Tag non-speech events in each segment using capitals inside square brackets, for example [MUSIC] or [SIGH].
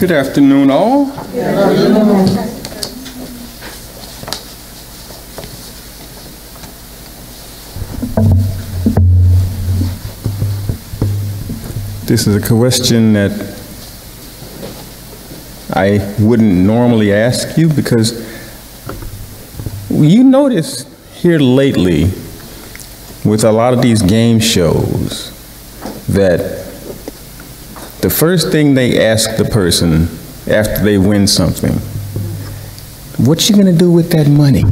Good afternoon, all. This is a question that I wouldn't normally ask you because you notice here lately with a lot of these game shows that the first thing they ask the person after they win something, what you gonna do with that money?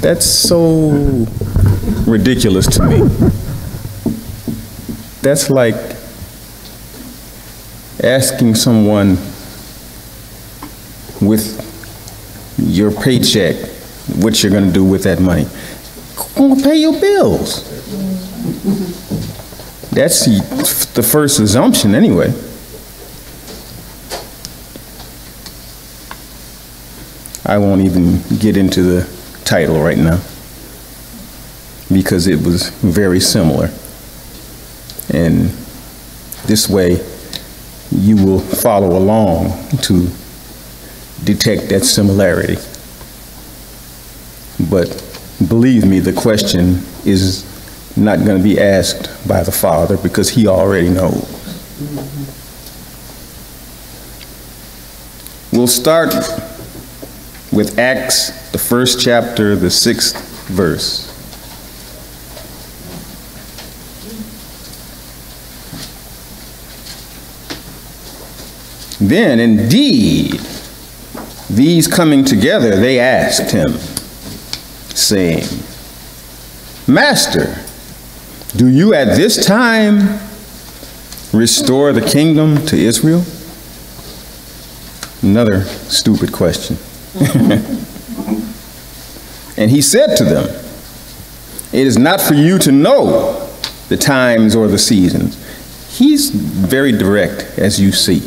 That's so ridiculous to me. That's like asking someone with your paycheck what you're going to do with that money. Go pay your bills. That's the first assumption, anyway. I won't even get into the title right now because it was very similar. And this way, you will follow along to detect that similarity. But believe me, the question is not going to be asked by the Father because he already knows. We'll start with Acts, the first chapter, the sixth verse. Then, indeed, these coming together, they asked him, saying, Master, do you at this time restore the kingdom to Israel? Another stupid question. [LAUGHS] and he said to them, It is not for you to know the times or the seasons. He's very direct, as you see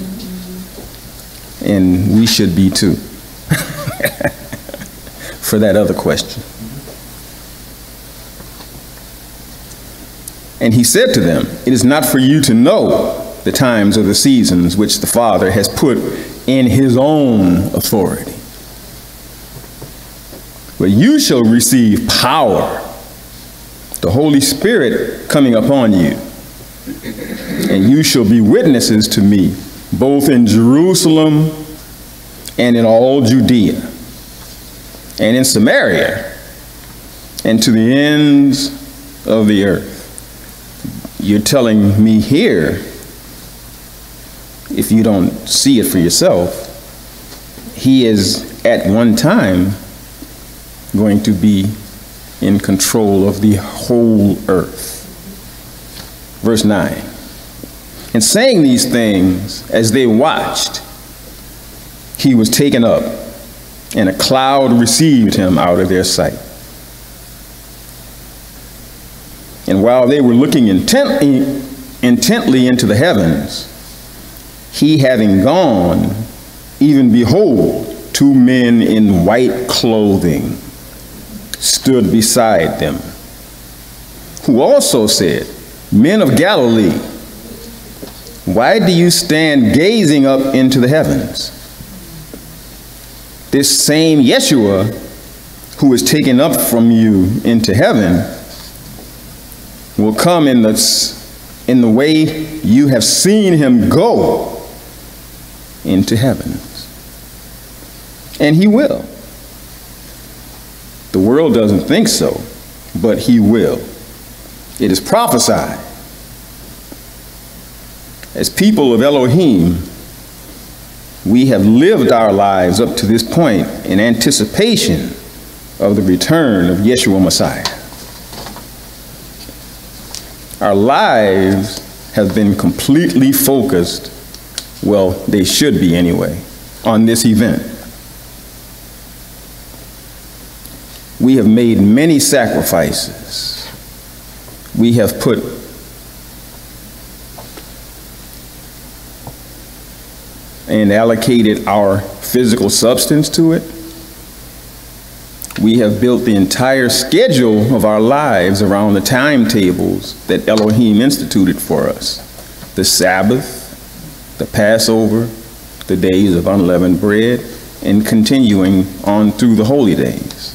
and we should be too. [LAUGHS] For that other question. And he said to them, It is not for you to know the times or the seasons which the Father has put in his own authority. But you shall receive power, the Holy Spirit coming upon you, and you shall be witnesses to me both in Jerusalem and in all Judea and in Samaria and to the ends of the earth. You're telling me here, if you don't see it for yourself, he is at one time going to be in control of the whole earth. Verse 9. And saying these things, as they watched, he was taken up, and a cloud received him out of their sight. And while they were looking intently, intently into the heavens, he having gone, even behold, two men in white clothing stood beside them, who also said, Men of Galilee, why do you stand gazing up into the heavens? This same Yeshua, who is taken up from you into heaven, will come in the, in the way you have seen him go into heaven. And he will. The world doesn't think so, but he will. It is prophesied as people of Elohim, we have lived our lives up to this point in anticipation of the return of Yeshua Messiah. Our lives have been completely focused, well, they should be anyway, on this event. We have made many sacrifices. We have put and allocated our physical substance to it. We have built the entire schedule of our lives around the timetables that Elohim instituted for us the Sabbath, the Passover, the days of unleavened bread, and continuing on through the holy days.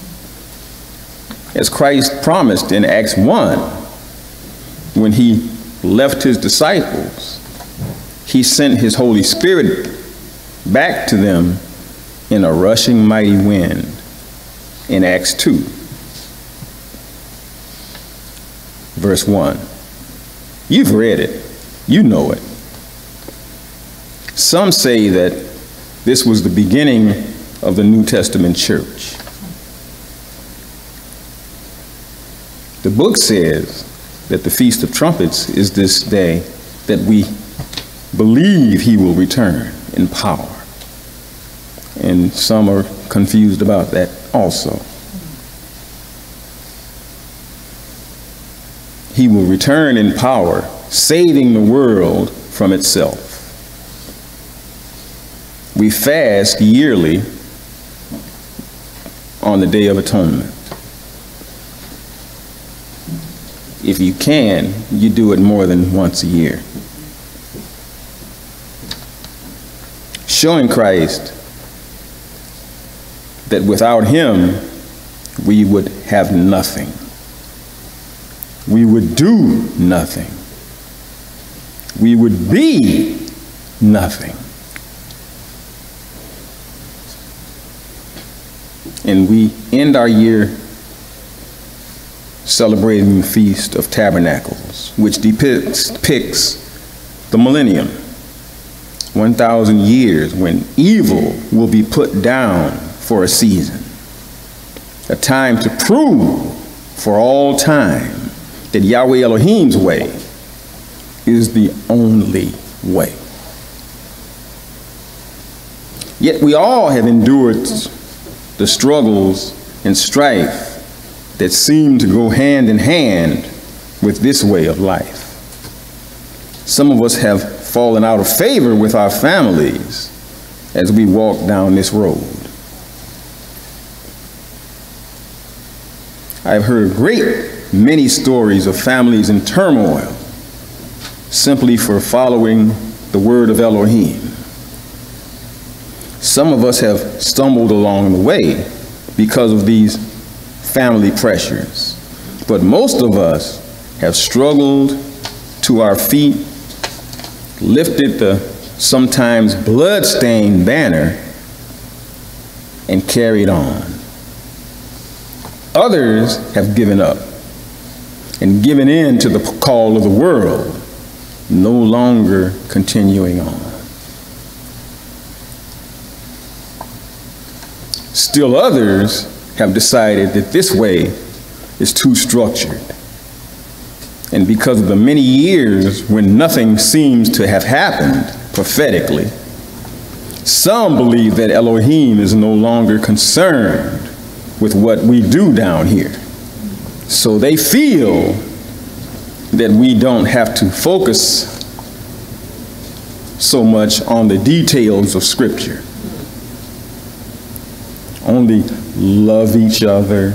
As Christ promised in Acts 1, when he left his disciples, he sent his Holy Spirit back to them in a rushing mighty wind in Acts 2, verse 1. You've read it, you know it. Some say that this was the beginning of the New Testament church. The book says that the Feast of Trumpets is this day that we believe he will return in power. And some are confused about that also. He will return in power, saving the world from itself. We fast yearly on the Day of Atonement. If you can, you do it more than once a year. Showing Christ that without him, we would have nothing. We would do nothing. We would be nothing. And we end our year celebrating the Feast of Tabernacles, which depicts, depicts the millennium 1,000 years when evil will be put down for a season, a time to prove for all time that Yahweh Elohim's way is the only way. Yet we all have endured the struggles and strife that seem to go hand in hand with this way of life. Some of us have fallen out of favor with our families as we walk down this road. I've heard great many stories of families in turmoil simply for following the word of Elohim. Some of us have stumbled along the way because of these family pressures, but most of us have struggled to our feet, lifted the sometimes blood-stained banner, and carried on. Others have given up and given in to the call of the world, no longer continuing on. Still others have decided that this way is too structured. And because of the many years when nothing seems to have happened prophetically, some believe that Elohim is no longer concerned with what we do down here. So they feel that we don't have to focus so much on the details of Scripture. Only love each other.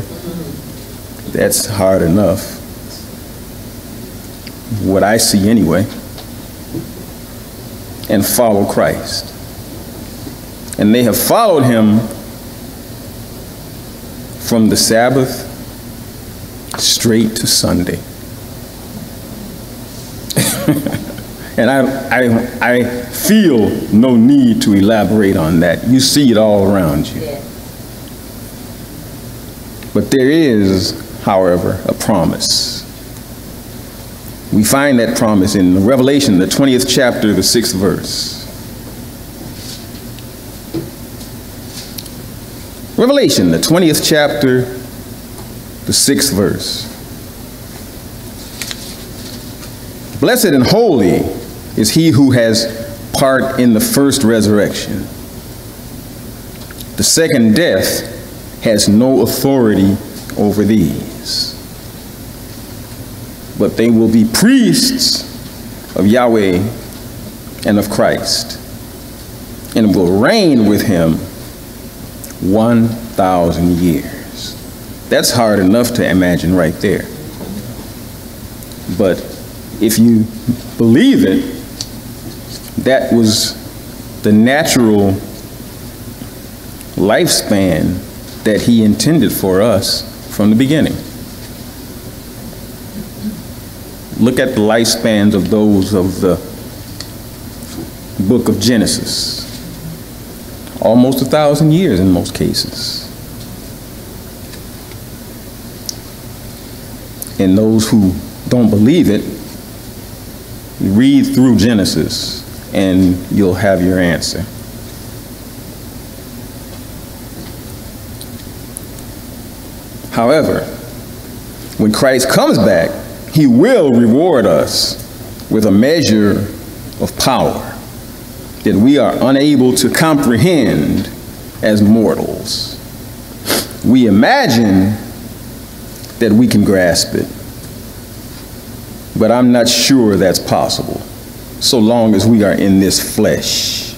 That's hard enough. What I see anyway. And follow Christ. And they have followed him from the Sabbath straight to Sunday. [LAUGHS] and I, I, I feel no need to elaborate on that. You see it all around you. Yeah. But there is, however, a promise. We find that promise in Revelation, the 20th chapter, the 6th verse. Revelation, the 20th chapter, the sixth verse. Blessed and holy is he who has part in the first resurrection. The second death has no authority over these, but they will be priests of Yahweh and of Christ, and will reign with him 1,000 years. That's hard enough to imagine right there. But if you believe it, That was the natural lifespan that he intended for us from the beginning. Look at the lifespans of those of the book of Genesis. Almost a thousand years in most cases. And those who don't believe it, read through Genesis and you'll have your answer. However, when Christ comes back, he will reward us with a measure of power that we are unable to comprehend as mortals. We imagine that we can grasp it, but I'm not sure that's possible so long as we are in this flesh.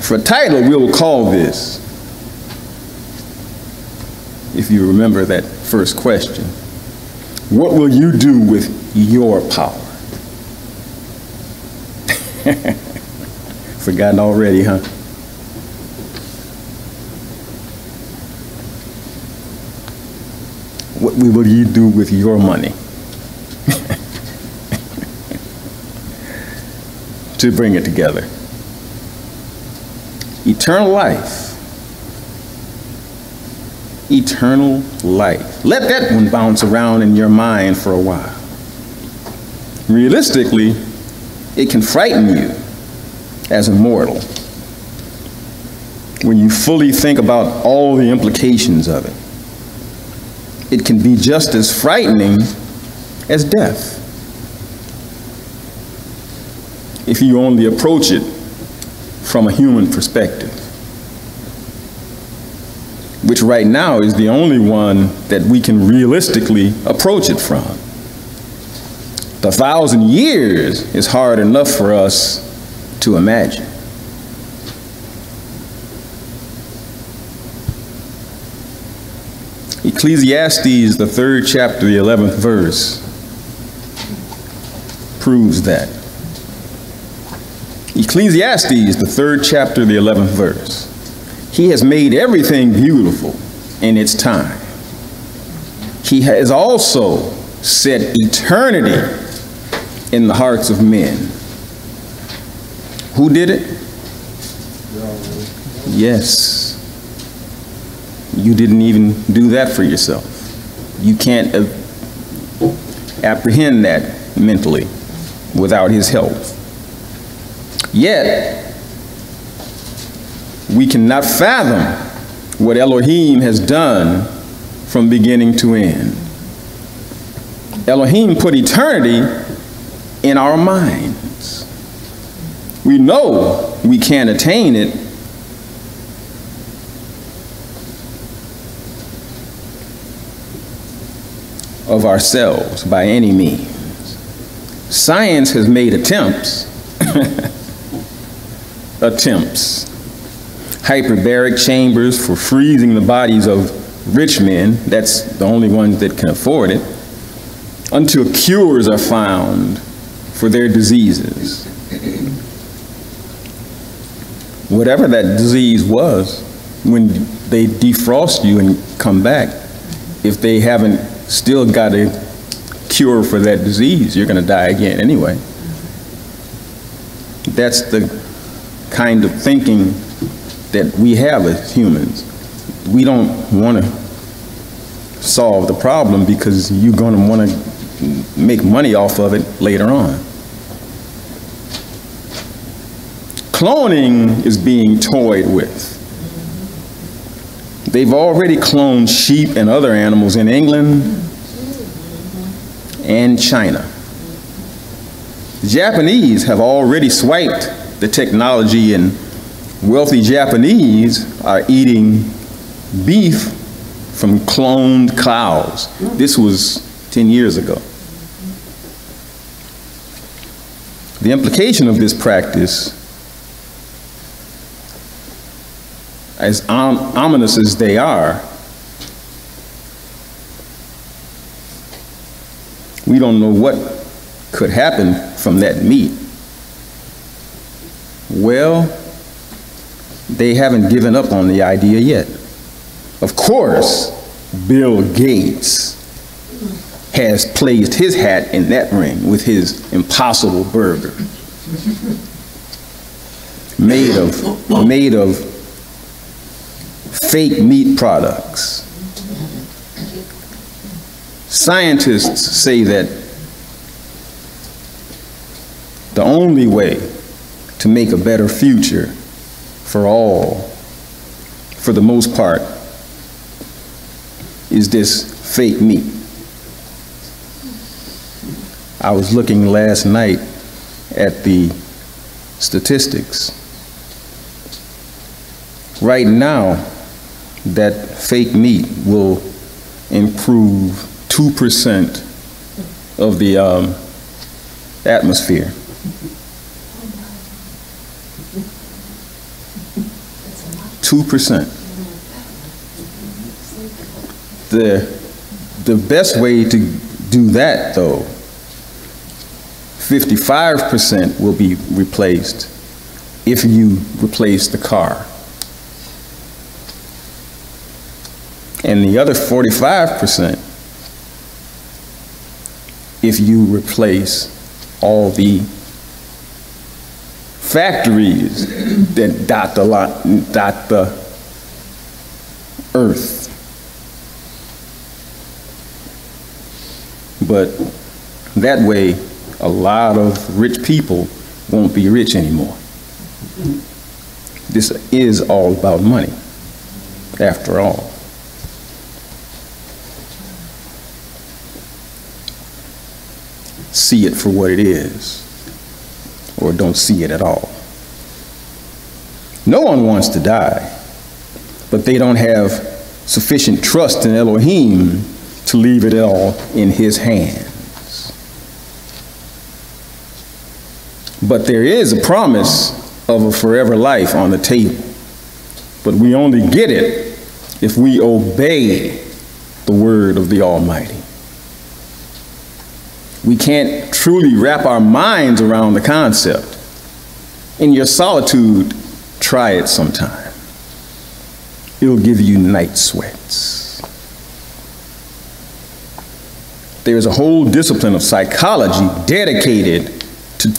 For title, we will call this, if you remember that first question, what will you do with your power? [LAUGHS] Forgotten already, huh? What will you do with your money? [LAUGHS] to bring it together. Eternal life. Eternal life. Let that one bounce around in your mind for a while. Realistically, it can frighten you as a mortal when you fully think about all the implications of it. It can be just as frightening as death if you only approach it from a human perspective, which right now is the only one that we can realistically approach it from. The thousand years is hard enough for us to imagine. Ecclesiastes, the third chapter, the 11th verse, proves that. Ecclesiastes, the third chapter, the 11th verse. He has made everything beautiful in its time. He has also set eternity in the hearts of men. Who did it? Yes. You didn't even do that for yourself. You can't apprehend that mentally without his help. Yet, we cannot fathom what Elohim has done from beginning to end. Elohim put eternity in our minds. We know we can't attain it. Of ourselves by any means. Science has made attempts [LAUGHS] attempts. Hyperbaric chambers for freezing the bodies of rich men, that's the only ones that can afford it, until cures are found for their diseases. Whatever that disease was, when they defrost you and come back, if they haven't still got a cure for that disease, you're going to die again anyway. That's the kind of thinking that we have as humans. We don't want to solve the problem because you're going to want to make money off of it later on. Cloning is being toyed with. They've already cloned sheep and other animals in England and China. The Japanese have already swiped the technology and wealthy Japanese are eating beef from cloned cows. This was 10 years ago. The implication of this practice, as ominous as they are, we don't know what could happen from that meat. Well, they haven't given up on the idea yet. Of course, Bill Gates has placed his hat in that ring with his impossible burger. made of made of fake meat products. Scientists say that the only way to make a better future for all, for the most part, is this fake meat. I was looking last night at the statistics. Right now, that fake meat will improve 2% of the um, atmosphere. Two percent. The the best way to do that though 55% will be replaced if you replace the car. And the other 45% if you replace all the factories that dot the, dot the earth. But that way, a lot of rich people won't be rich anymore. This is all about money, after all. See it for what it is, or don't see it at all. No one wants to die, but they don't have sufficient trust in Elohim to leave it all in his hands. But there is a promise of a forever life on the table. But we only get it if we obey the word of the Almighty. We can't truly wrap our minds around the concept. In your solitude, try it sometime. It'll give you night sweats. There's a whole discipline of psychology dedicated to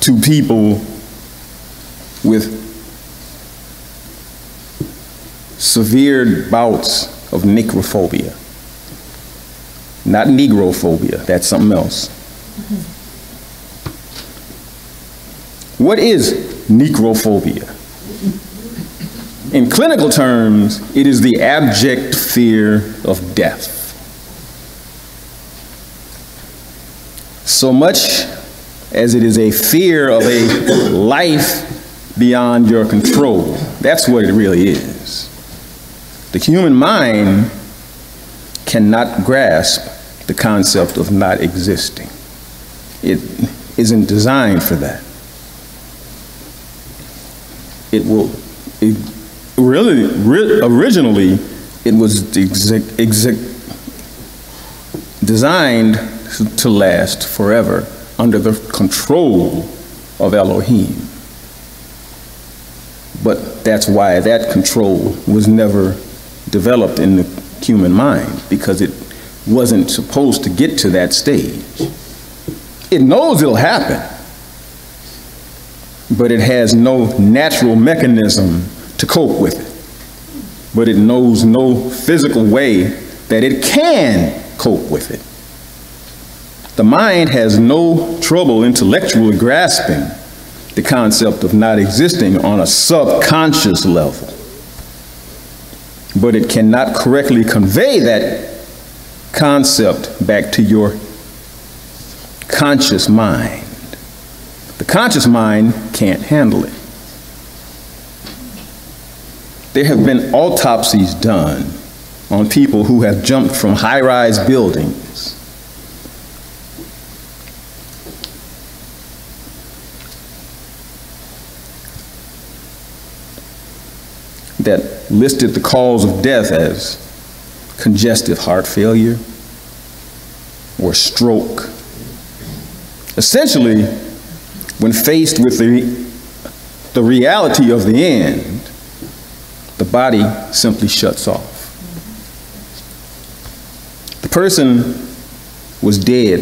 to people with severe bouts of necrophobia. Not negrophobia, that's something else. What is necrophobia? In clinical terms, it is the abject fear of death. So much as it is a fear of a life beyond your control. That's what it really is. The human mind cannot grasp the concept of not existing. It isn't designed for that. It will, it really, originally, it was designed to last forever under the control of Elohim. But that's why that control was never developed in the human mind because it wasn't supposed to get to that stage. It knows it'll happen, but it has no natural mechanism to cope with it. But it knows no physical way that it can cope with it. The mind has no trouble intellectually grasping the concept of not existing on a subconscious level. But it cannot correctly convey that concept back to your conscious mind. The conscious mind can't handle it. There have been autopsies done on people who have jumped from high rise buildings that listed the cause of death as congestive heart failure or stroke. Essentially, when faced with the the reality of the end, the body simply shuts off. The person was dead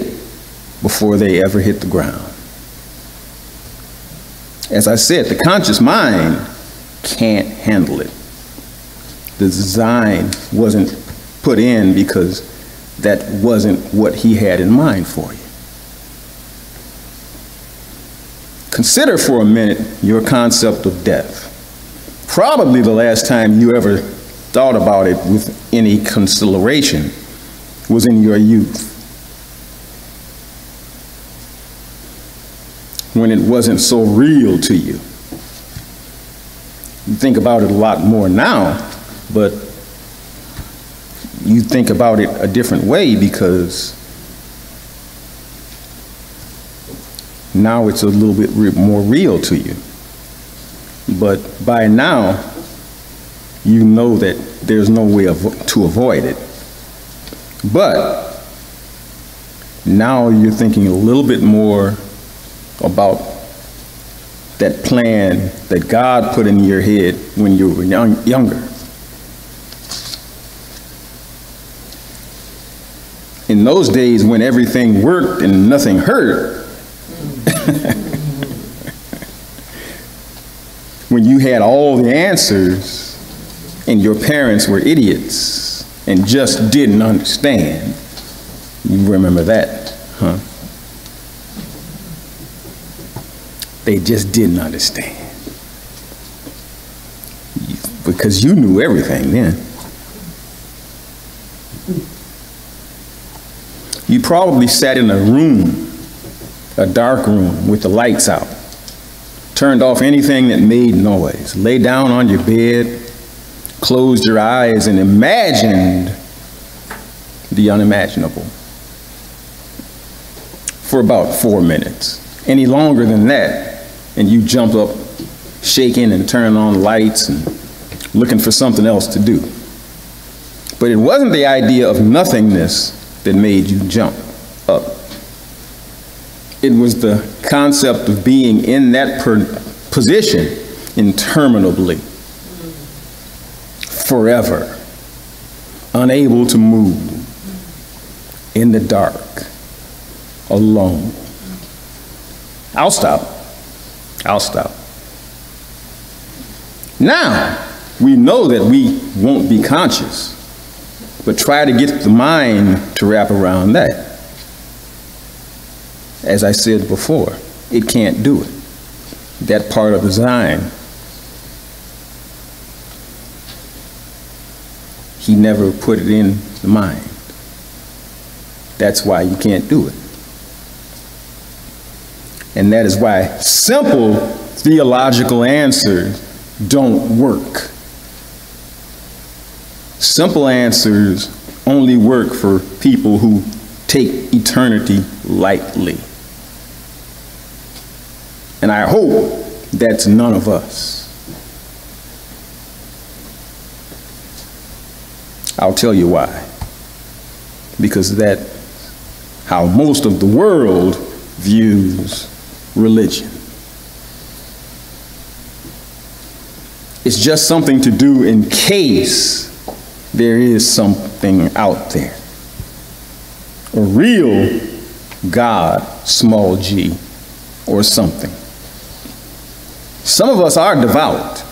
before they ever hit the ground. As I said, the conscious mind can't handle it. The design wasn't put in because that wasn't what he had in mind for you. Consider for a minute your concept of death. Probably the last time you ever thought about it with any consideration was in your youth. When it wasn't so real to you. You think about it a lot more now, but you think about it a different way because now it's a little bit re more real to you. But by now, you know that there's no way of, to avoid it. But now you're thinking a little bit more about that plan that God put in your head when you were young, younger. In those days when everything worked and nothing hurt, [LAUGHS] when you had all the answers and your parents were idiots and just didn't understand, you remember that, huh? They just didn't understand. Because you knew everything then. You probably sat in a room, a dark room, with the lights out, turned off anything that made noise, lay down on your bed, closed your eyes, and imagined the unimaginable for about four minutes. Any longer than that, and you jump up shaking and turning on lights and looking for something else to do. But it wasn't the idea of nothingness that made you jump up. It was the concept of being in that position interminably, forever, unable to move, in the dark, alone. I'll stop. I'll stop. Now, we know that we won't be conscious, but try to get the mind to wrap around that. As I said before, it can't do it. That part of design, he never put it in the mind. That's why you can't do it. And that is why simple theological answers don't work. Simple answers only work for people who take eternity lightly. And I hope that's none of us. I'll tell you why. Because that how most of the world views religion. It's just something to do in case there is something out there. A real God, small g, or something. Some of us are devout.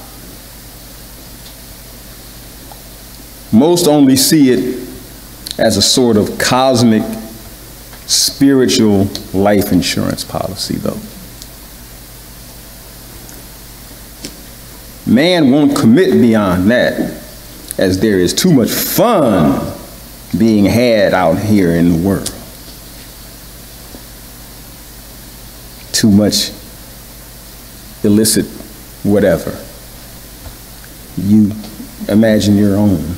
Most only see it as a sort of cosmic spiritual life insurance policy, though. Man won't commit beyond that, as there is too much fun being had out here in the world. Too much illicit whatever. You imagine your own.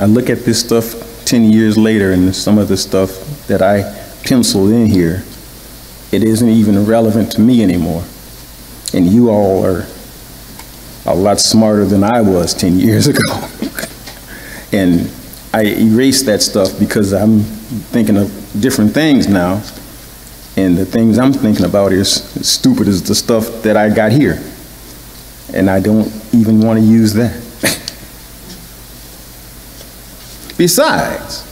I look at this stuff 10 years later and some of the stuff that I penciled in here, it isn't even relevant to me anymore. And you all are a lot smarter than I was 10 years ago. [LAUGHS] and I erased that stuff because I'm thinking of different things now. And the things I'm thinking about is as stupid as the stuff that I got here. And I don't even want to use that. [LAUGHS] Besides,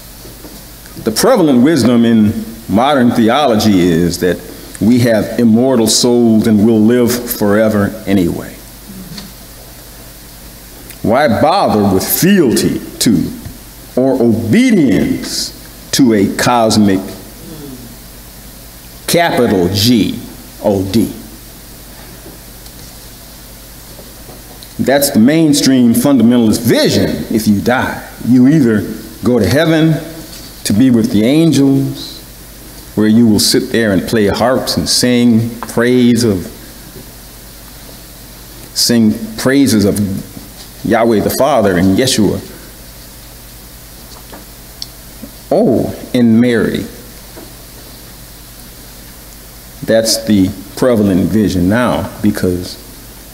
the prevalent wisdom in modern theology is that we have immortal souls and will live forever anyway. Why bother with fealty to or obedience to a cosmic capital G O D? That's the mainstream fundamentalist vision if you die. You either go to heaven to be with the angels, where you will sit there and play harps and sing praise of sing praises of Yahweh the Father and Yeshua. Oh, and Mary. That's the prevalent vision now because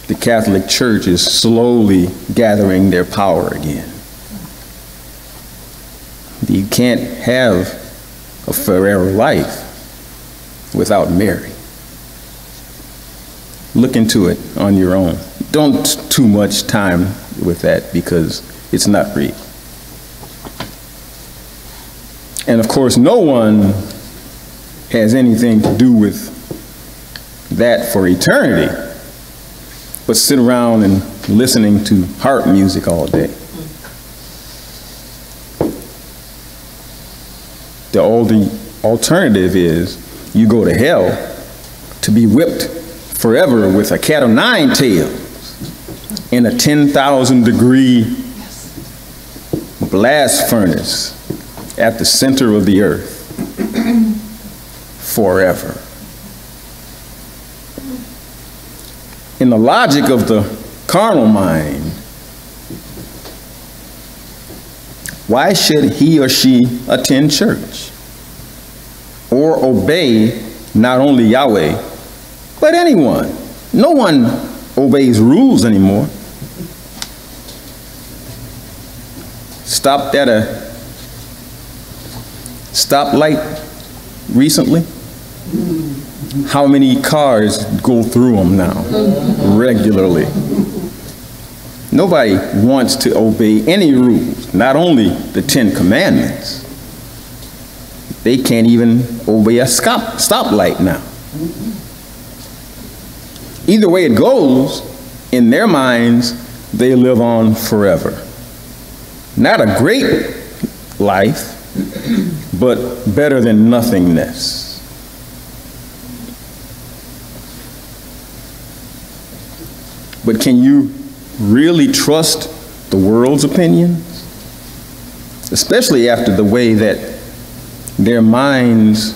the Catholic Church is slowly gathering their power again. You can't have a forever life without Mary. Look into it on your own. Don't too much time with that because it's not real. And of course, no one has anything to do with that for eternity, but sit around and listening to harp music all day. The alternative is you go to hell to be whipped forever with a cat o' nine tails in a 10,000 degree blast furnace at the center of the earth forever. In the logic of the carnal mind, why should he or she attend church or obey not only Yahweh, but anyone? No one obeys rules anymore. Stopped at a uh, stoplight recently. How many cars go through them now regularly? Nobody wants to obey any rules, not only the Ten Commandments. They can't even obey a stop, stoplight now. Either way it goes, in their minds, they live on forever. Not a great life, but better than nothingness. But can you really trust the world's opinions? Especially after the way that their minds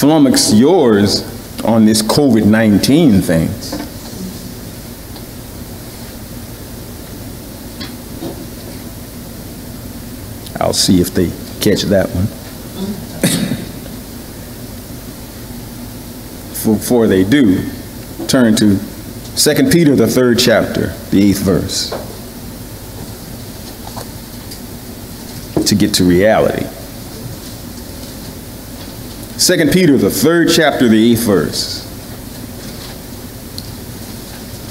flummox yours on this COVID 19 thing. I'll see if they catch that one. [LAUGHS] Before they do, turn to 2 Peter, the third chapter, the eighth verse, get to reality. 2 Peter, the third chapter, the eighth verse.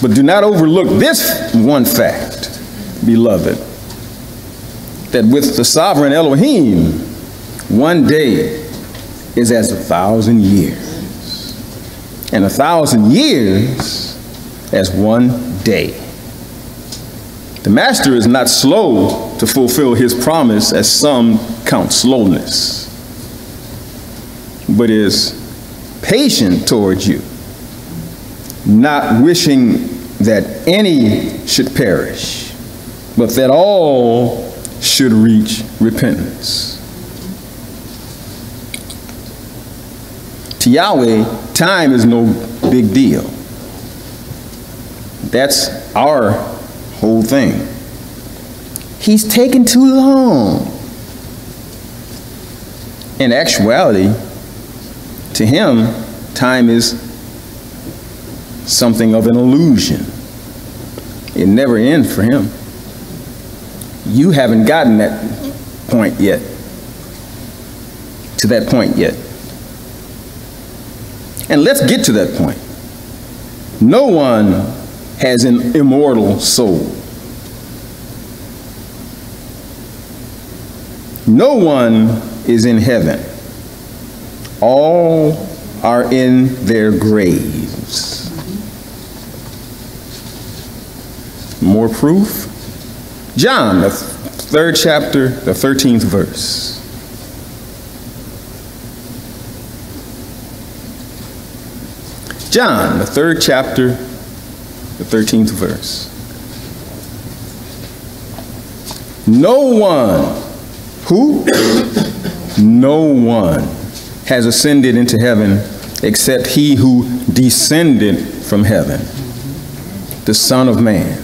But do not overlook this one fact, beloved, that with the sovereign Elohim, one day is as a thousand years, and a thousand years as one day. The master is not slow to fulfill his promise, as some count slowness, but is patient towards you, not wishing that any should perish, but that all should reach repentance. To Yahweh, time is no big deal. That's our whole thing. He's taking too long. In actuality, to him, time is something of an illusion. It never ends for him. You haven't gotten that point yet. to that point yet. And let's get to that point. No one has an immortal soul. No one is in heaven. All are in their graves. More proof? John, the third chapter, the 13th verse. John, the third chapter, the 13th verse. No one, who? no one has ascended into heaven except he who descended from heaven, the Son of Man.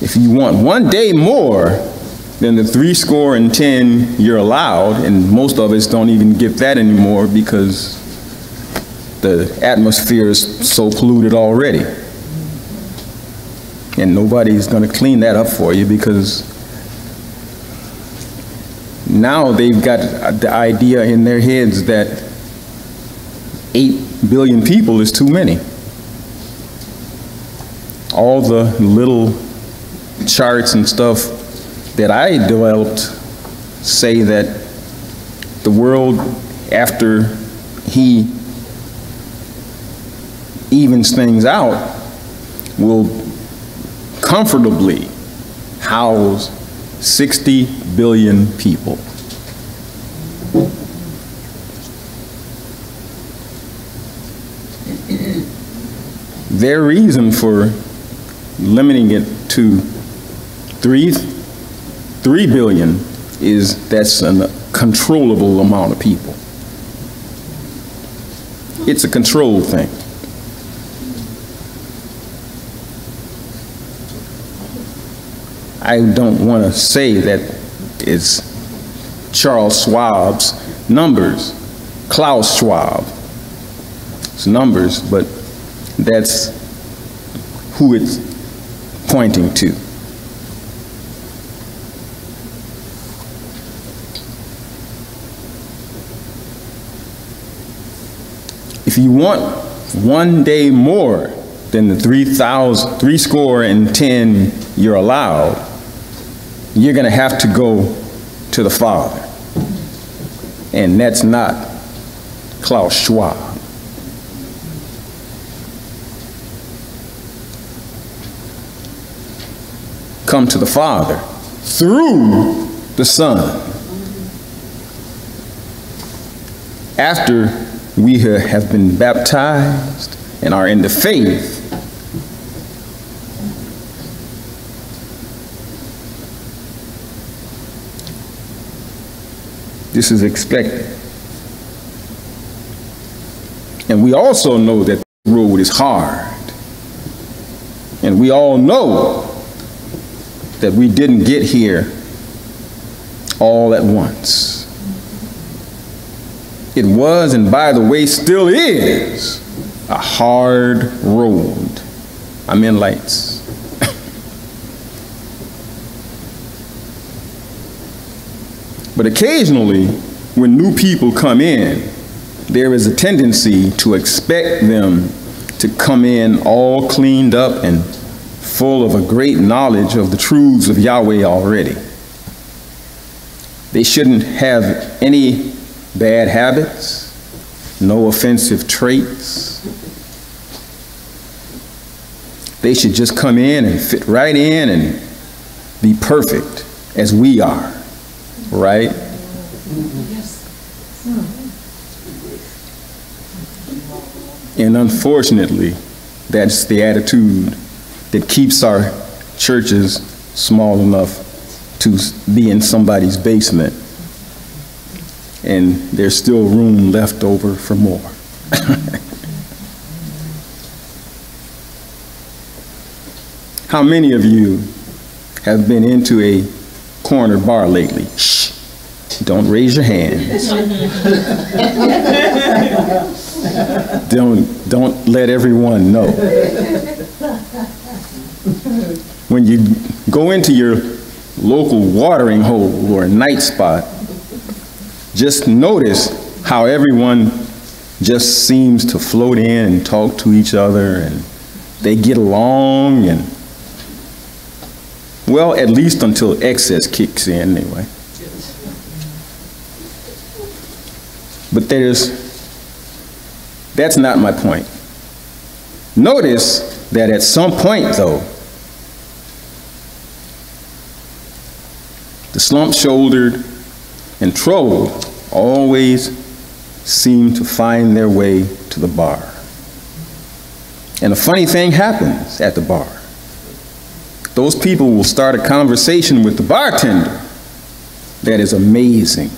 If you want one day more than the three score and ten you're allowed, and most of us don't even get that anymore because the atmosphere is so polluted already. And nobody's going to clean that up for you because now they've got the idea in their heads that 8 billion people is too many. All the little charts and stuff that I developed say that the world after he evens things out will comfortably house 60 billion people. Their reason for limiting it to Three, three billion is that's a controllable amount of people. It's a control thing. I don't want to say that it's Charles Schwab's numbers, Klaus Schwab's numbers, but that's who it's pointing to. If you want one day more than the 3,000, three score and 10 you're allowed, you're going to have to go to the Father. And that's not Klaus Schwab. Come to the Father through the Son. After we have been baptized and are in the faith, this is expected. And we also know that road is hard. And we all know that we didn't get here all at once. It was, and by the way, still is, a hard road. I'm in lights. But occasionally, when new people come in, there is a tendency to expect them to come in all cleaned up and full of a great knowledge of the truths of Yahweh already. They shouldn't have any bad habits, no offensive traits. They should just come in and fit right in and be perfect as we are, right? And unfortunately, that's the attitude that keeps our churches small enough to be in somebody's basement and there's still room left over for more. [LAUGHS] How many of you have been into a corner bar lately? Shh, don't raise your hand. don't, don't let everyone know. When you go into your local watering hole or night spot, just notice how everyone just seems to float in and talk to each other and they get along and well, at least until excess kicks in anyway. But there's, that's not my point. Notice that at some point, though, the slump shouldered and troubled always seem to find their way to the bar. And a funny thing happens at the bar. Those people will start a conversation with the bartender that is amazing.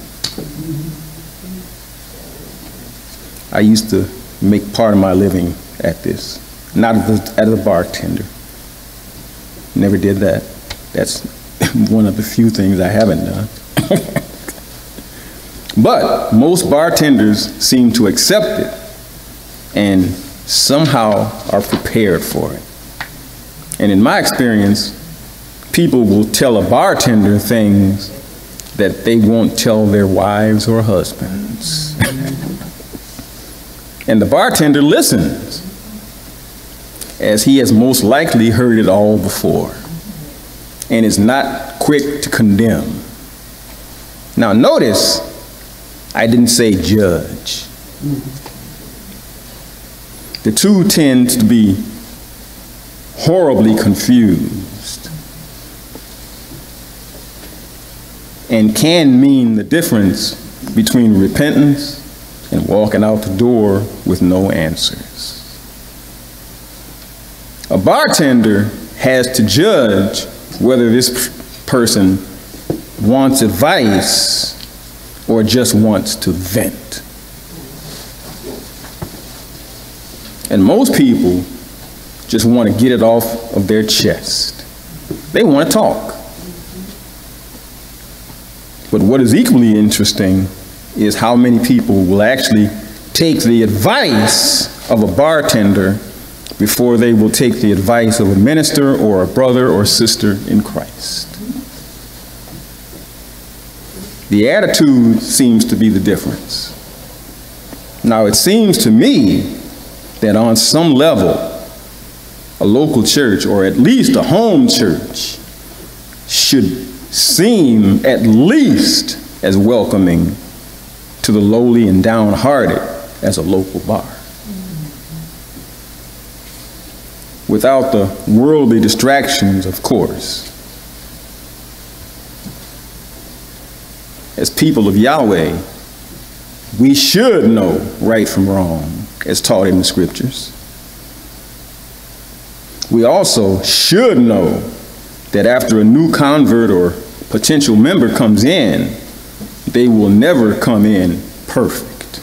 I used to make part of my living at this, not as a bartender. Never did that. That's [LAUGHS] one of the few things I haven't done. [LAUGHS] but most bartenders seem to accept it and somehow are prepared for it. And in my experience, people will tell a bartender things that they won't tell their wives or husbands. [LAUGHS] And the bartender listens, as he has most likely heard it all before, and is not quick to condemn. Now, notice I didn't say judge. The two tend to be horribly confused and can mean the difference between repentance and walking out the door with no answers. A bartender has to judge whether this person wants advice or just wants to vent. And most people just want to get it off of their chest. They want to talk. But what is equally interesting is how many people will actually take the advice of a bartender before they will take the advice of a minister or a brother or sister in Christ. The attitude seems to be the difference. Now, it seems to me that on some level, a local church, or at least a home church, should seem at least as welcoming to the lowly and downhearted as a local bar. Without the worldly distractions, of course. As people of Yahweh, we should know right from wrong, as taught in the scriptures. We also should know that after a new convert or potential member comes in, they will never come in perfect.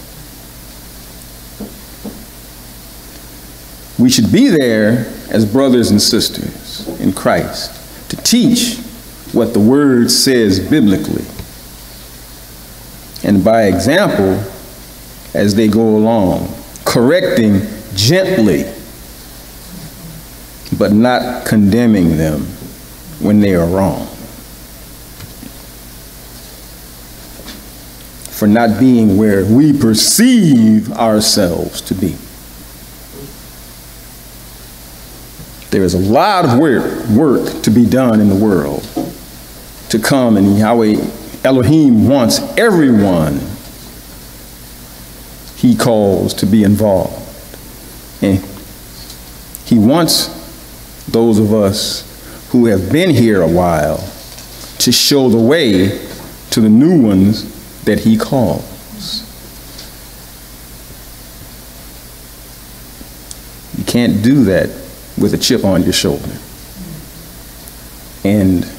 We should be there as brothers and sisters in Christ to teach what the Word says biblically. And by example, as they go along, correcting gently, but not condemning them when they are wrong. for not being where we perceive ourselves to be. There is a lot of work, work to be done in the world to come, and Yahweh Elohim wants everyone he calls to be involved. And he wants those of us who have been here a while to show the way to the new ones that he calls. You can't do that with a chip on your shoulder. And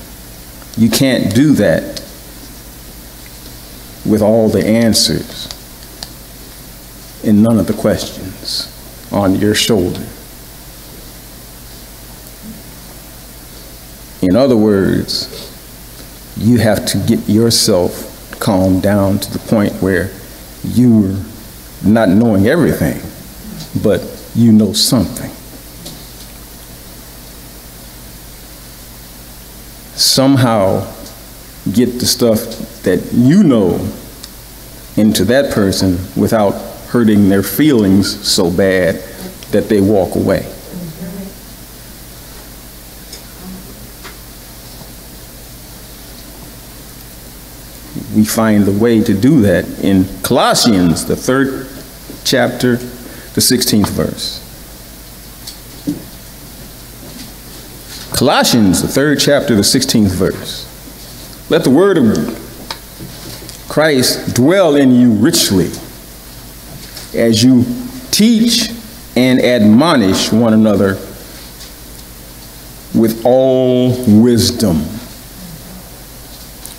you can't do that with all the answers and none of the questions on your shoulder. In other words, you have to get yourself calmed down to the point where you're not knowing everything, but you know something. somehow get the stuff that you know into that person without hurting their feelings so bad that they walk away. We find the way to do that in Colossians, the third chapter, the 16th verse. Colossians, the third chapter, the 16th verse. Let the word of Christ dwell in you richly as you teach and admonish one another with all wisdom.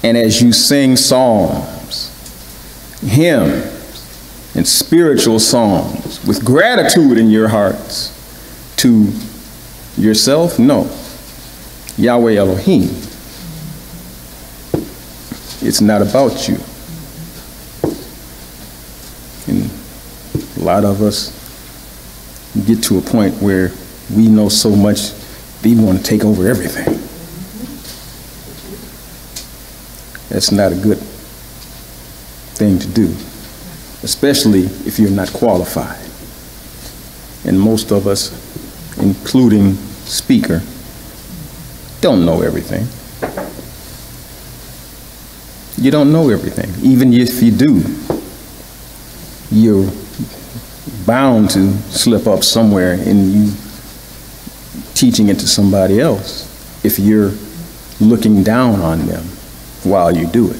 And as you sing psalms, hymns, and spiritual songs with gratitude in your hearts to yourself? No. Yahweh Elohim. It's not about you. And a lot of us get to a point where we know so much, we want to take over everything. That's not a good thing to do, especially if you're not qualified. And most of us, including speaker, don't know everything. You don't know everything. Even if you do, you're bound to slip up somewhere in you teaching it to somebody else if you're looking down on them while you do it.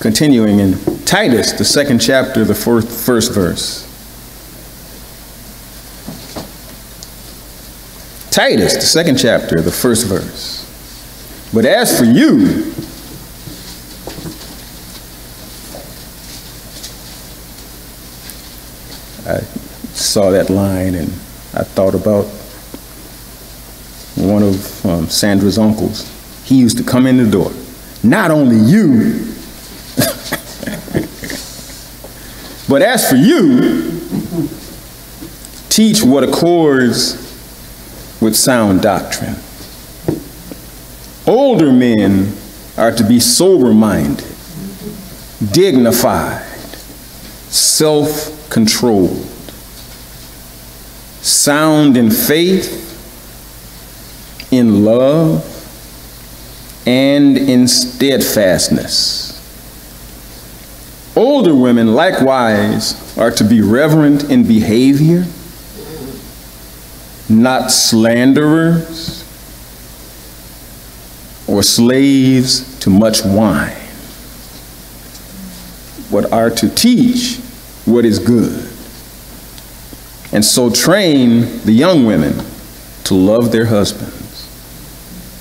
Continuing in Titus, the second chapter, the first, first verse. Titus, the second chapter, the first verse. But as for you, saw that line and I thought about one of um, Sandra's uncles. He used to come in the door. Not only you, [LAUGHS] but as for you, teach what accords with sound doctrine. Older men are to be sober minded, dignified, self controlled, sound in faith, in love, and in steadfastness. Older women likewise are to be reverent in behavior not slanderers or slaves to much wine, but are to teach what is good. And so train the young women to love their husbands.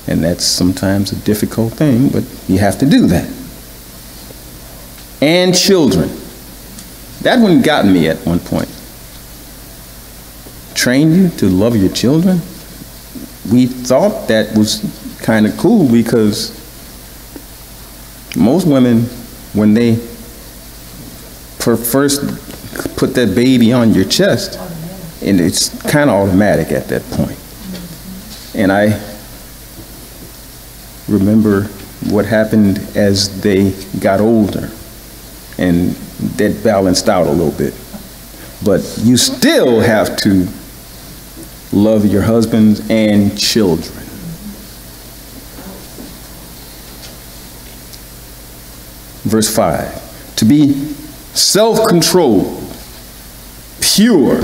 And that's sometimes a difficult thing, but you have to do that. And children. That one got me at one point train you to love your children. We thought that was kind of cool because most women, when they first put that baby on your chest, and it's kind of automatic at that point. And I remember what happened as they got older, and that balanced out a little bit. But you still have to love your husbands and children. Verse 5 to be self controlled, pure,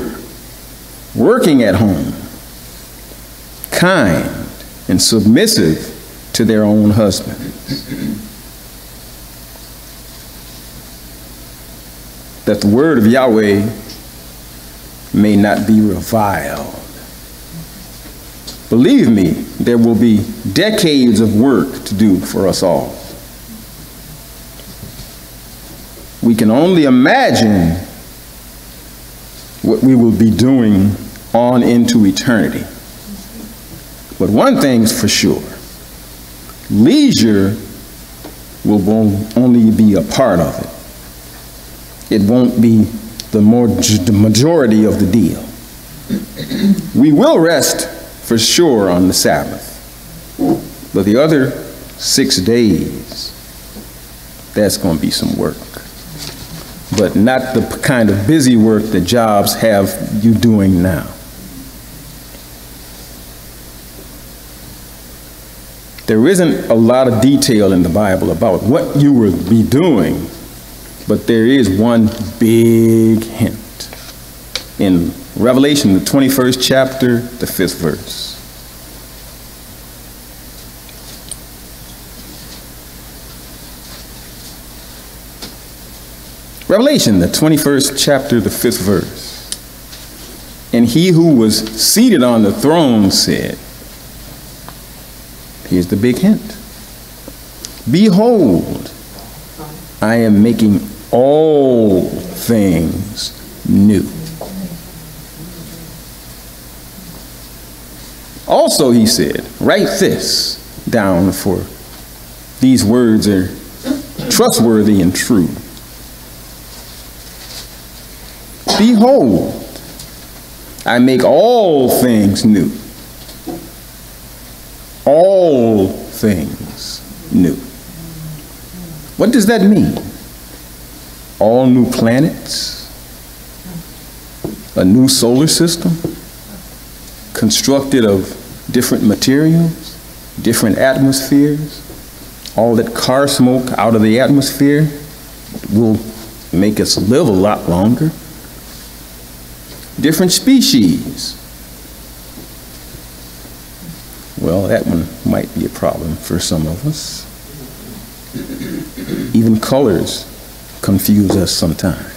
working at home, kind, and submissive to their own husbands. That the word of Yahweh may not be reviled. Believe me, there will be decades of work to do for us all. We can only imagine what we will be doing on into eternity. But one thing's for sure leisure will only be a part of it, it won't be the, more, the majority of the deal. We will rest for sure on the Sabbath, but the other six days, that's going to be some work. But not the kind of busy work that jobs have you doing now. There isn't a lot of detail in the Bible about what you will be doing, but there is one big hint. In Revelation, the 21st chapter, the fifth verse. Revelation, the 21st chapter, the fifth verse. And he who was seated on the throne said, Here's the big hint Behold, I am making all things new. Also, he said, write this down for these words are trustworthy and true. Behold, I make all things new. All things new. What does that mean? All new planets? A new solar system? Constructed of different materials, different atmospheres? All that car smoke out of the atmosphere will make us live a lot longer different species. Well, that one might be a problem for some of us. Even colors confuse us sometimes.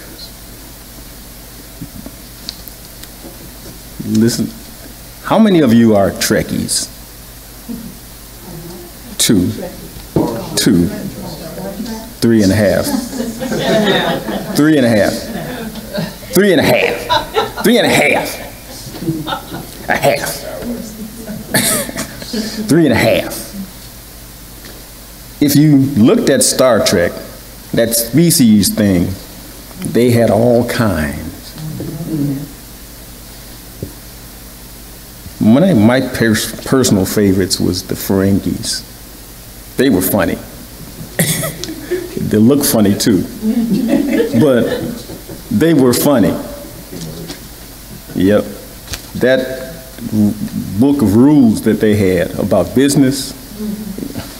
Listen, how many of you are Trekkies? Two. Two. Three and a half. Three and a half. Three and a half. Three and a half. A half. [LAUGHS] Three and a half. If you looked at Star Trek, that species thing, they had all kinds. One of my pers personal favorites was the Ferengis. They were funny. [LAUGHS] they look funny too. But they were funny. Yep. That book of rules that they had about business,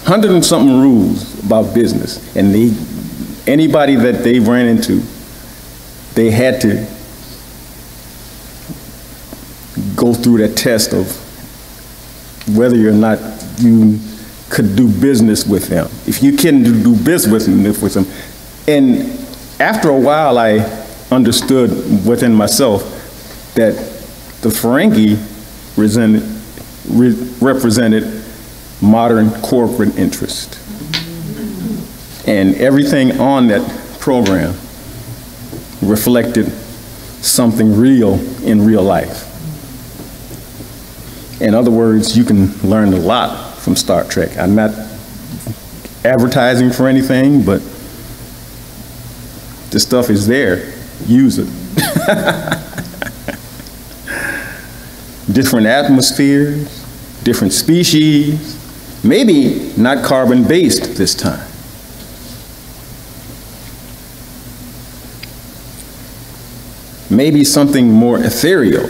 hundred and something rules about business, and they, anybody that they ran into, they had to go through that test of whether or not you could do business with them. If you can do business with them, with them. And after a while, I understood within myself that the Ferengi represented modern corporate interest. And everything on that program reflected something real in real life. In other words, you can learn a lot from Star Trek. I'm not advertising for anything, but the stuff is there. Use it. different atmospheres, different species, maybe not carbon based this time. Maybe something more ethereal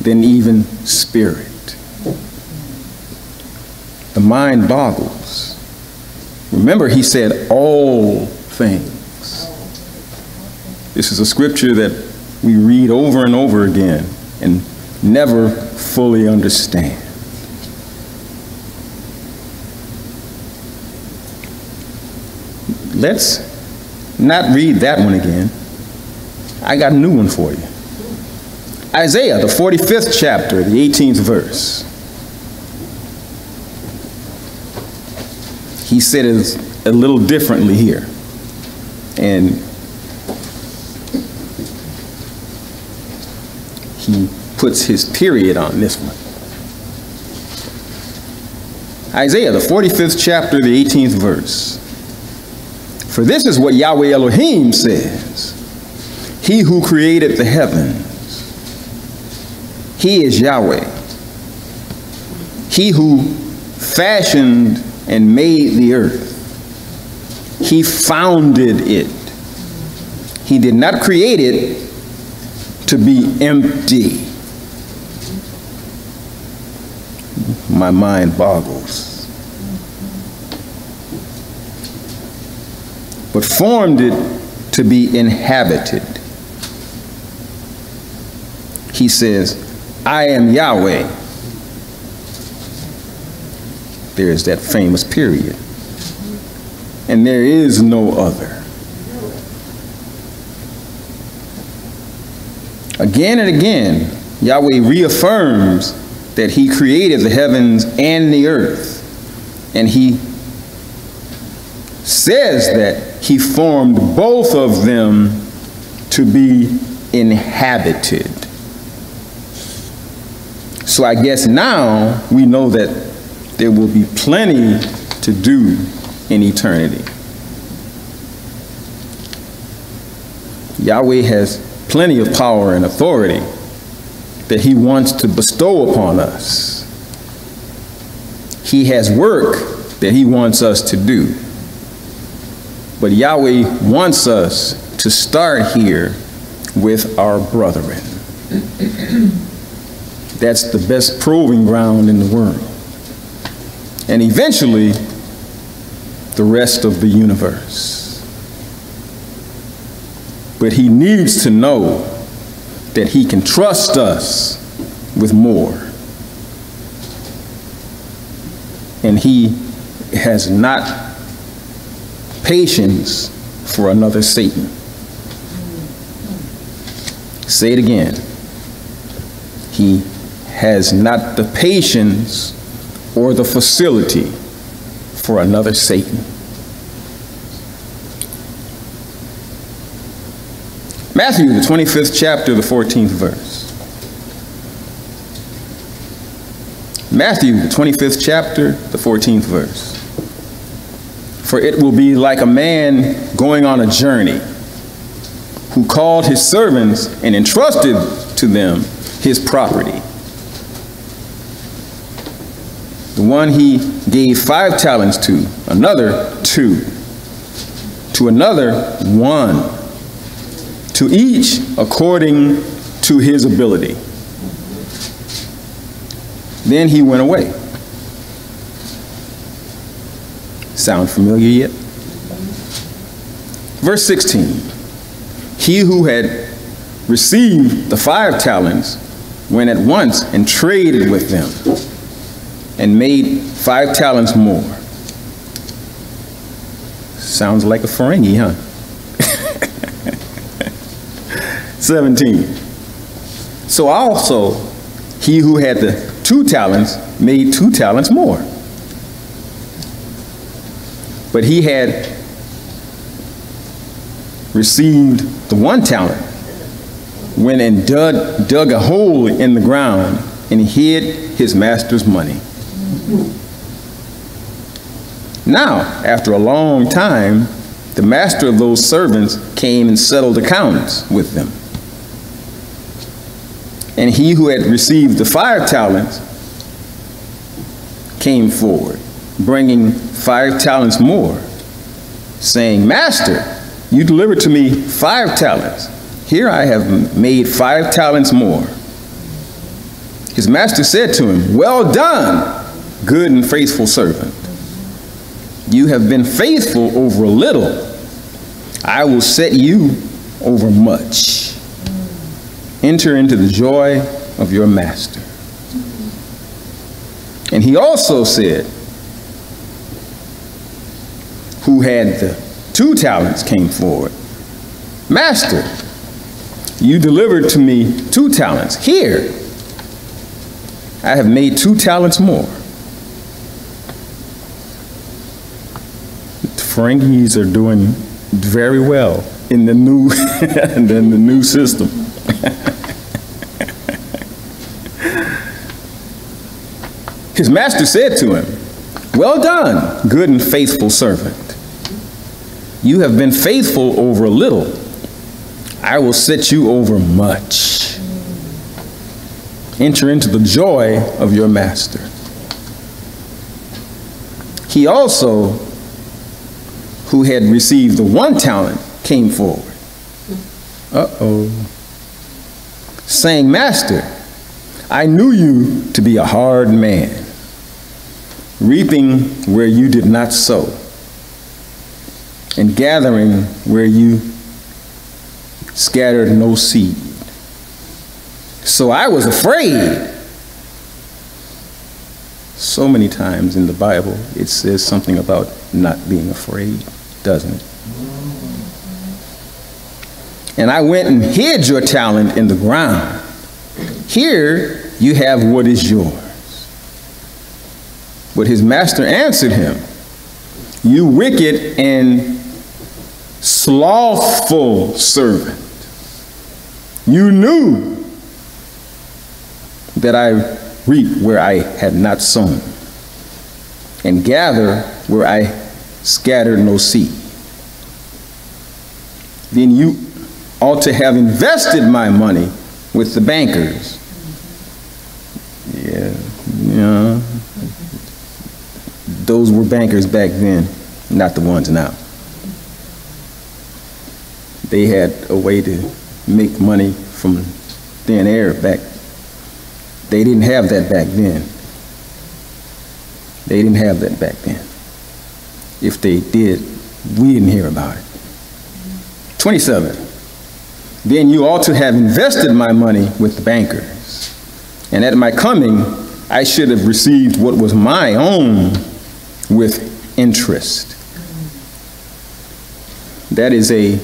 than even spirit. The mind boggles. Remember, he said, all things. This is a scripture that we read over and over again and never fully understand. Let's not read that one again. I got a new one for you. Isaiah, the 45th chapter, the 18th verse. He said it a little differently here. And he puts his period on this one. Isaiah, the 45th chapter, the 18th verse. For this is what Yahweh Elohim says He who created the heavens, He is Yahweh. He who fashioned and made the earth, He founded it. He did not create it to be empty. My mind boggles. But formed it to be inhabited. He says, I am Yahweh. There is that famous period. And there is no other. Again and again, Yahweh reaffirms that he created the heavens and the earth. And he says that he formed both of them to be inhabited. So I guess now we know that there will be plenty to do in eternity. Yahweh has plenty of power and authority that he wants to bestow upon us. He has work that he wants us to do. But Yahweh wants us to start here with our brethren. That's the best proving ground in the world. And eventually, the rest of the universe. But he needs to know that he can trust us with more. And he has not patience for another Satan. Say it again. He has not the patience or the facility for another Satan. Matthew, the 25th chapter, the 14th verse. Matthew, the 25th chapter, the 14th verse. For it will be like a man going on a journey who called his servants and entrusted to them his property. The one he gave five talents to, another two, to another one to each according to his ability. Then he went away. Sound familiar yet? Verse 16 He who had received the five talents went at once and traded with them and made five talents more. Sounds like a Ferengi, huh? 17. So also, he who had the two talents made two talents more. But he had received the one talent, went and dug, dug a hole in the ground and hid his master's money. Now, after a long time, the master of those servants came and settled accounts with them. And he who had received the five talents came forward, bringing five talents more, saying, Master, you delivered to me five talents. Here I have made five talents more. His master said to him, Well done, good and faithful servant. You have been faithful over a little. I will set you over much. Enter into the joy of your master. And he also said, who had the two talents came forward, Master, you delivered to me two talents. Here, I have made two talents more. The Ferengis are doing very well in the new [LAUGHS] in the new system. [LAUGHS] His master said to him, Well done, good and faithful servant. You have been faithful over a little. I will set you over much. Enter into the joy of your master. He also, who had received the one talent, came forward. Uh oh. Saying, Master, I knew you to be a hard man, reaping where you did not sow, and gathering where you scattered no seed. So I was afraid. So many times in the Bible, it says something about not being afraid, doesn't it? And I went and hid your talent in the ground. Here you have what is yours. But his master answered him, You wicked and slothful servant. You knew that I reap where I had not sown, and gather where I scattered no seed. Then you ought to have invested my money with the bankers. Yeah, yeah. Those were bankers back then, not the ones now. They had a way to make money from thin air back. They didn't have that back then. They didn't have that back then. If they did, we didn't hear about it. 27. Then you ought to have invested my money with the bankers. And at my coming, I should have received what was my own with interest. That is a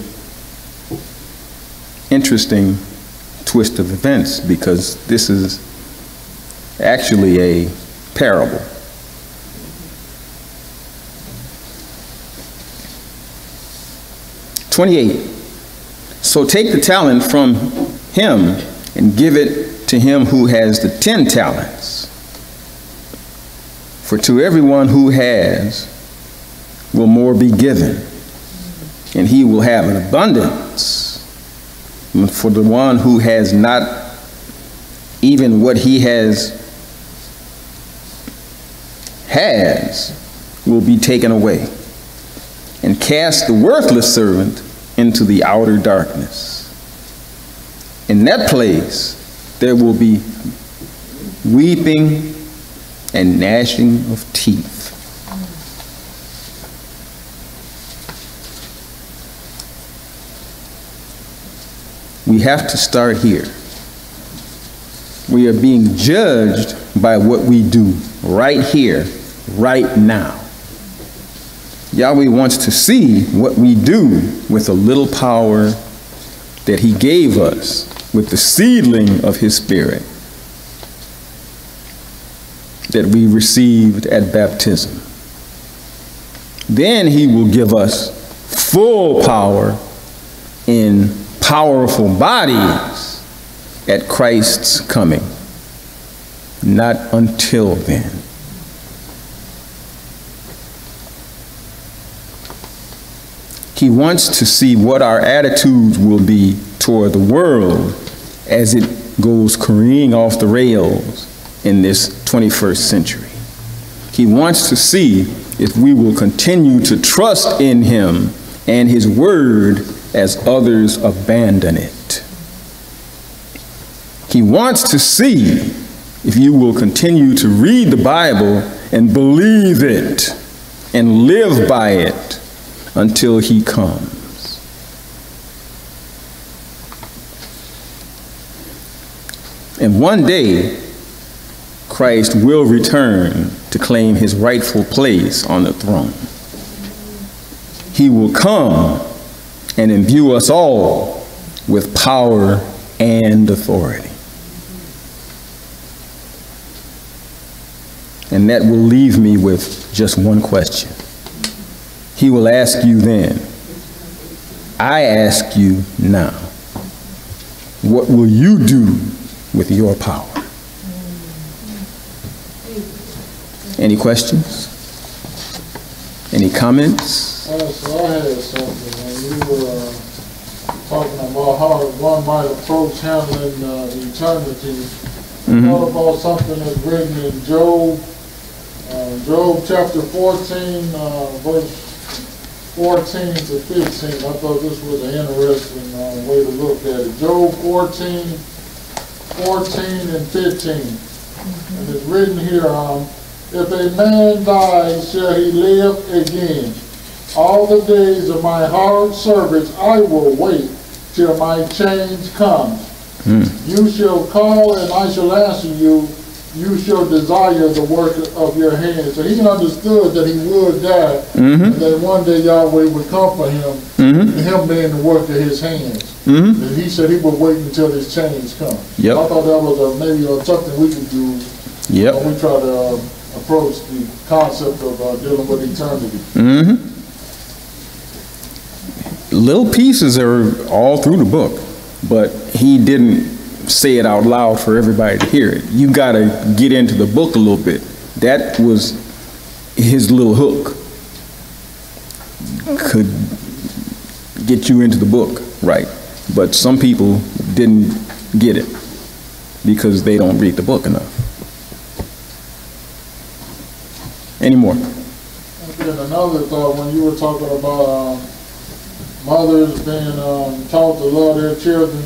interesting twist of events because this is actually a parable. Twenty-eight. So take the talent from him and give it to him who has the ten talents. For to everyone who has will more be given, and he will have an abundance. And for the one who has not even what he has has will be taken away and cast the worthless servant into the outer darkness. In that place, there will be weeping and gnashing of teeth. We have to start here. We are being judged by what we do right here, right now. Yahweh wants to see what we do with the little power that he gave us with the seedling of his spirit that we received at baptism. Then he will give us full power in powerful bodies at Christ's coming. Not until then. He wants to see what our attitudes will be toward the world as it goes careening off the rails in this 21st century. He wants to see if we will continue to trust in him and his word as others abandon it. He wants to see if you will continue to read the Bible and believe it and live by it until he comes. And one day, Christ will return to claim his rightful place on the throne. He will come and imbue us all with power and authority. And that will leave me with just one question. He will ask you then. I ask you now. What will you do with your power? Any questions? Any comments? Uh, so I had something. When you were talking about how one might approach handling uh, eternity. Thought about something that's written in Job, uh, Job chapter 14, uh, verse 14 to 15. I thought this was an interesting uh, way to look at it. Job 14, 14 and 15. And it's written here, um, if a man die, shall he live again? All the days of my hard service I will wait till my change comes. You shall call and I shall answer you. You shall desire the work of your hands. So he understood that he would die, and that one day Yahweh would come for him, and him being the work of his hands. And he said he would wait until his change comes. Yep. I thought that was a, maybe uh, something we could do Yep. when we try to uh, approach the concept of uh, dealing with eternity. Mm-hmm. Little pieces are all through the book, but he didn't say it out loud for everybody to hear it. You gotta get into the book a little bit. That was his little hook. Could get you into the book, right? But some people didn't get it because they don't read the book enough. Any more? And another thought, when you were talking about um, mothers being um, taught to love their children,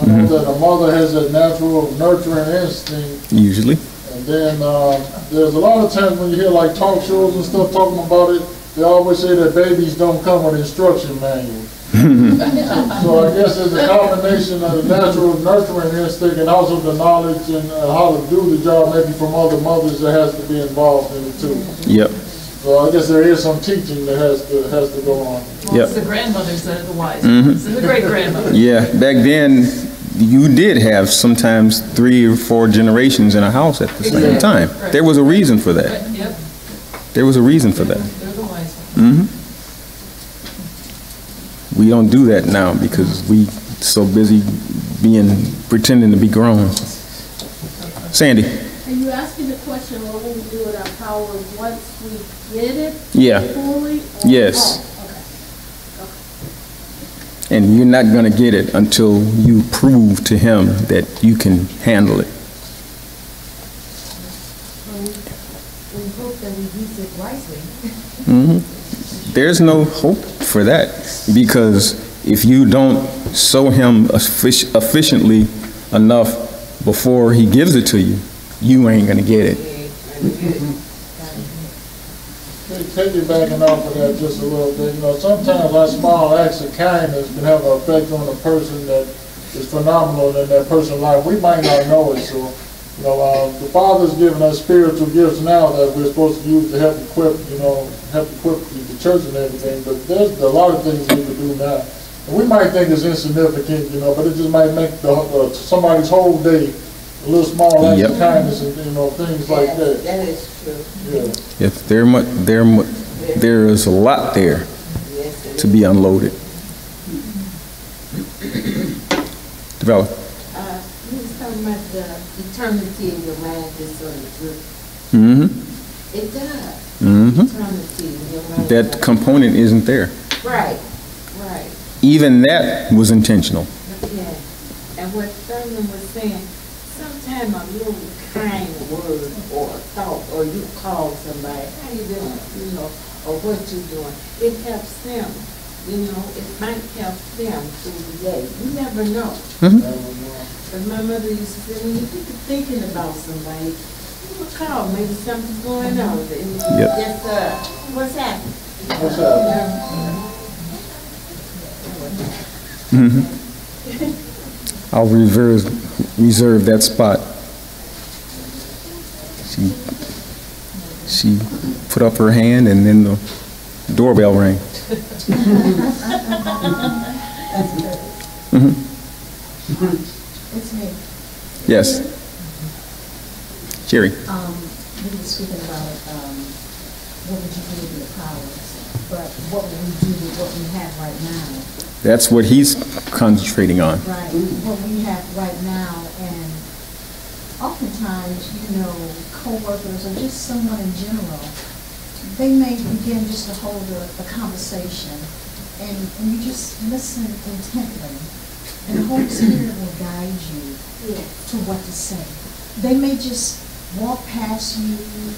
I know that a mother has that natural nurturing instinct, Usually. and then uh, there's a lot of times when you hear like talk shows and stuff talking about it, they always say that babies don't come with instruction manuals. [LAUGHS] So I guess it's a combination of the natural nurturing instinct and also the knowledge and uh, how to do the job maybe from other mothers that has to be involved in it too. Yep. So I guess there is some teaching that has to, has to go on. Well, it's Yep. the grandmothers that are the wise ones, and the great grandmothers. Yeah, back then, you did have sometimes three or four generations in a house at the same time. There was a reason for that. Yep, There was a reason for that. they're the wise ones. We don't do that now because we so busy being, pretending to be grown. Sandy? Are you asking the question, what will we do with our power once we get it Yeah, fully? Yes. Okay. and you're not gonna get it until you prove to him that you can handle it. Well, we we hope that we use it wisely. Mm-hmm. There's no hope for that because if you don't sow him efficiently enough before he gives it to you, you ain't gonna get it. Piggybacking off of that just a little bit, you know, sometimes our small acts of kindness can have an effect on a person that is phenomenal in that person's life. We might not know it, so, you know, uh, the Father's given us spiritual gifts now that we're supposed to use to help equip, you know, help equip the church and everything, but there's a lot of things we can do now. And we might think it's insignificant, you know, but it just might make the, uh, somebody's whole day, a little small acts Yep. of kindness and, you know, things like that, That is true. yeah. If there mu, there mu, there is a lot there Yes, to be unloaded. Develop. Uh, you was talking about the eternity in your mind just sort of drift. Mm-hmm, It does, mm-hmm. eternity in your mind. That component isn't there. Right, right, Even that was intentional. yeah. And what Thurman was saying, sometimes a little kind word or thought, or you call somebody, how you doing, you know, or what you doing, it helps them. You know, it might help them through the day. You never know. Mm-hmm. But my mother used to say, when you get to thinking about somebody, you will call, maybe something's going on. And Yep. Just, uh, what's happening? What's that? I'll reserve, reserve that spot. She, she put up her hand and then the doorbell rang. It's me. Yes. Jerry? Um, we were speaking about, um, what would you do with your powers? But what would we do with what we have right now? That's what he's concentrating on. Right, what we have right now, and oftentimes, you know, coworkers or just someone in general, they may begin just to hold a, a conversation, and, and you just listen intently, and the Holy Spirit will guide you to what to say. They may just walk past you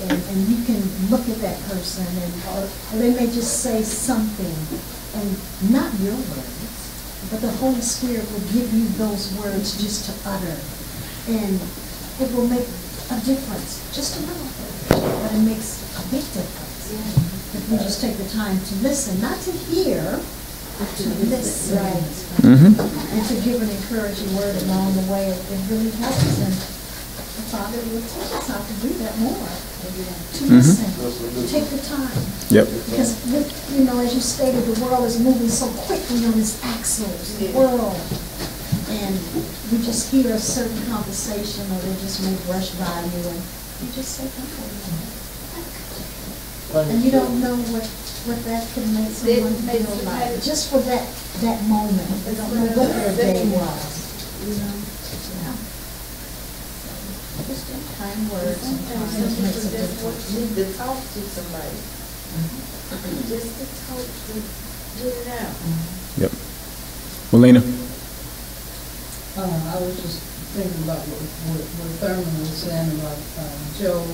and, and you can look at that person and, or, or they may just say something and not your words, but the Holy Spirit will give you those words just to utter. And it will make a difference, just a little bit, but it makes a big difference. If we just take the time to listen, not to hear, but to listen. Mm-hmm. And to give an encouraging word along the way, it it really helps. And the Father will teach us how to do that more, to mm-hmm. listen, take the time. Yep. Because, with- you know, as you stated, the world is moving so quickly on its axles, the world. And we just hear a certain conversation, or they just may brush by you, and you just say, oh. And you don't know what, what that can make someone feel like, just for that, that moment. They don't know what their day was, you know? Yeah. Just in kind words Sometimes sometimes some makes a just want need to talk to somebody. Just to talk to, get it out. Yep. Melina? Uh, I was just thinking about what, what what Thurman was saying about, uh, Job,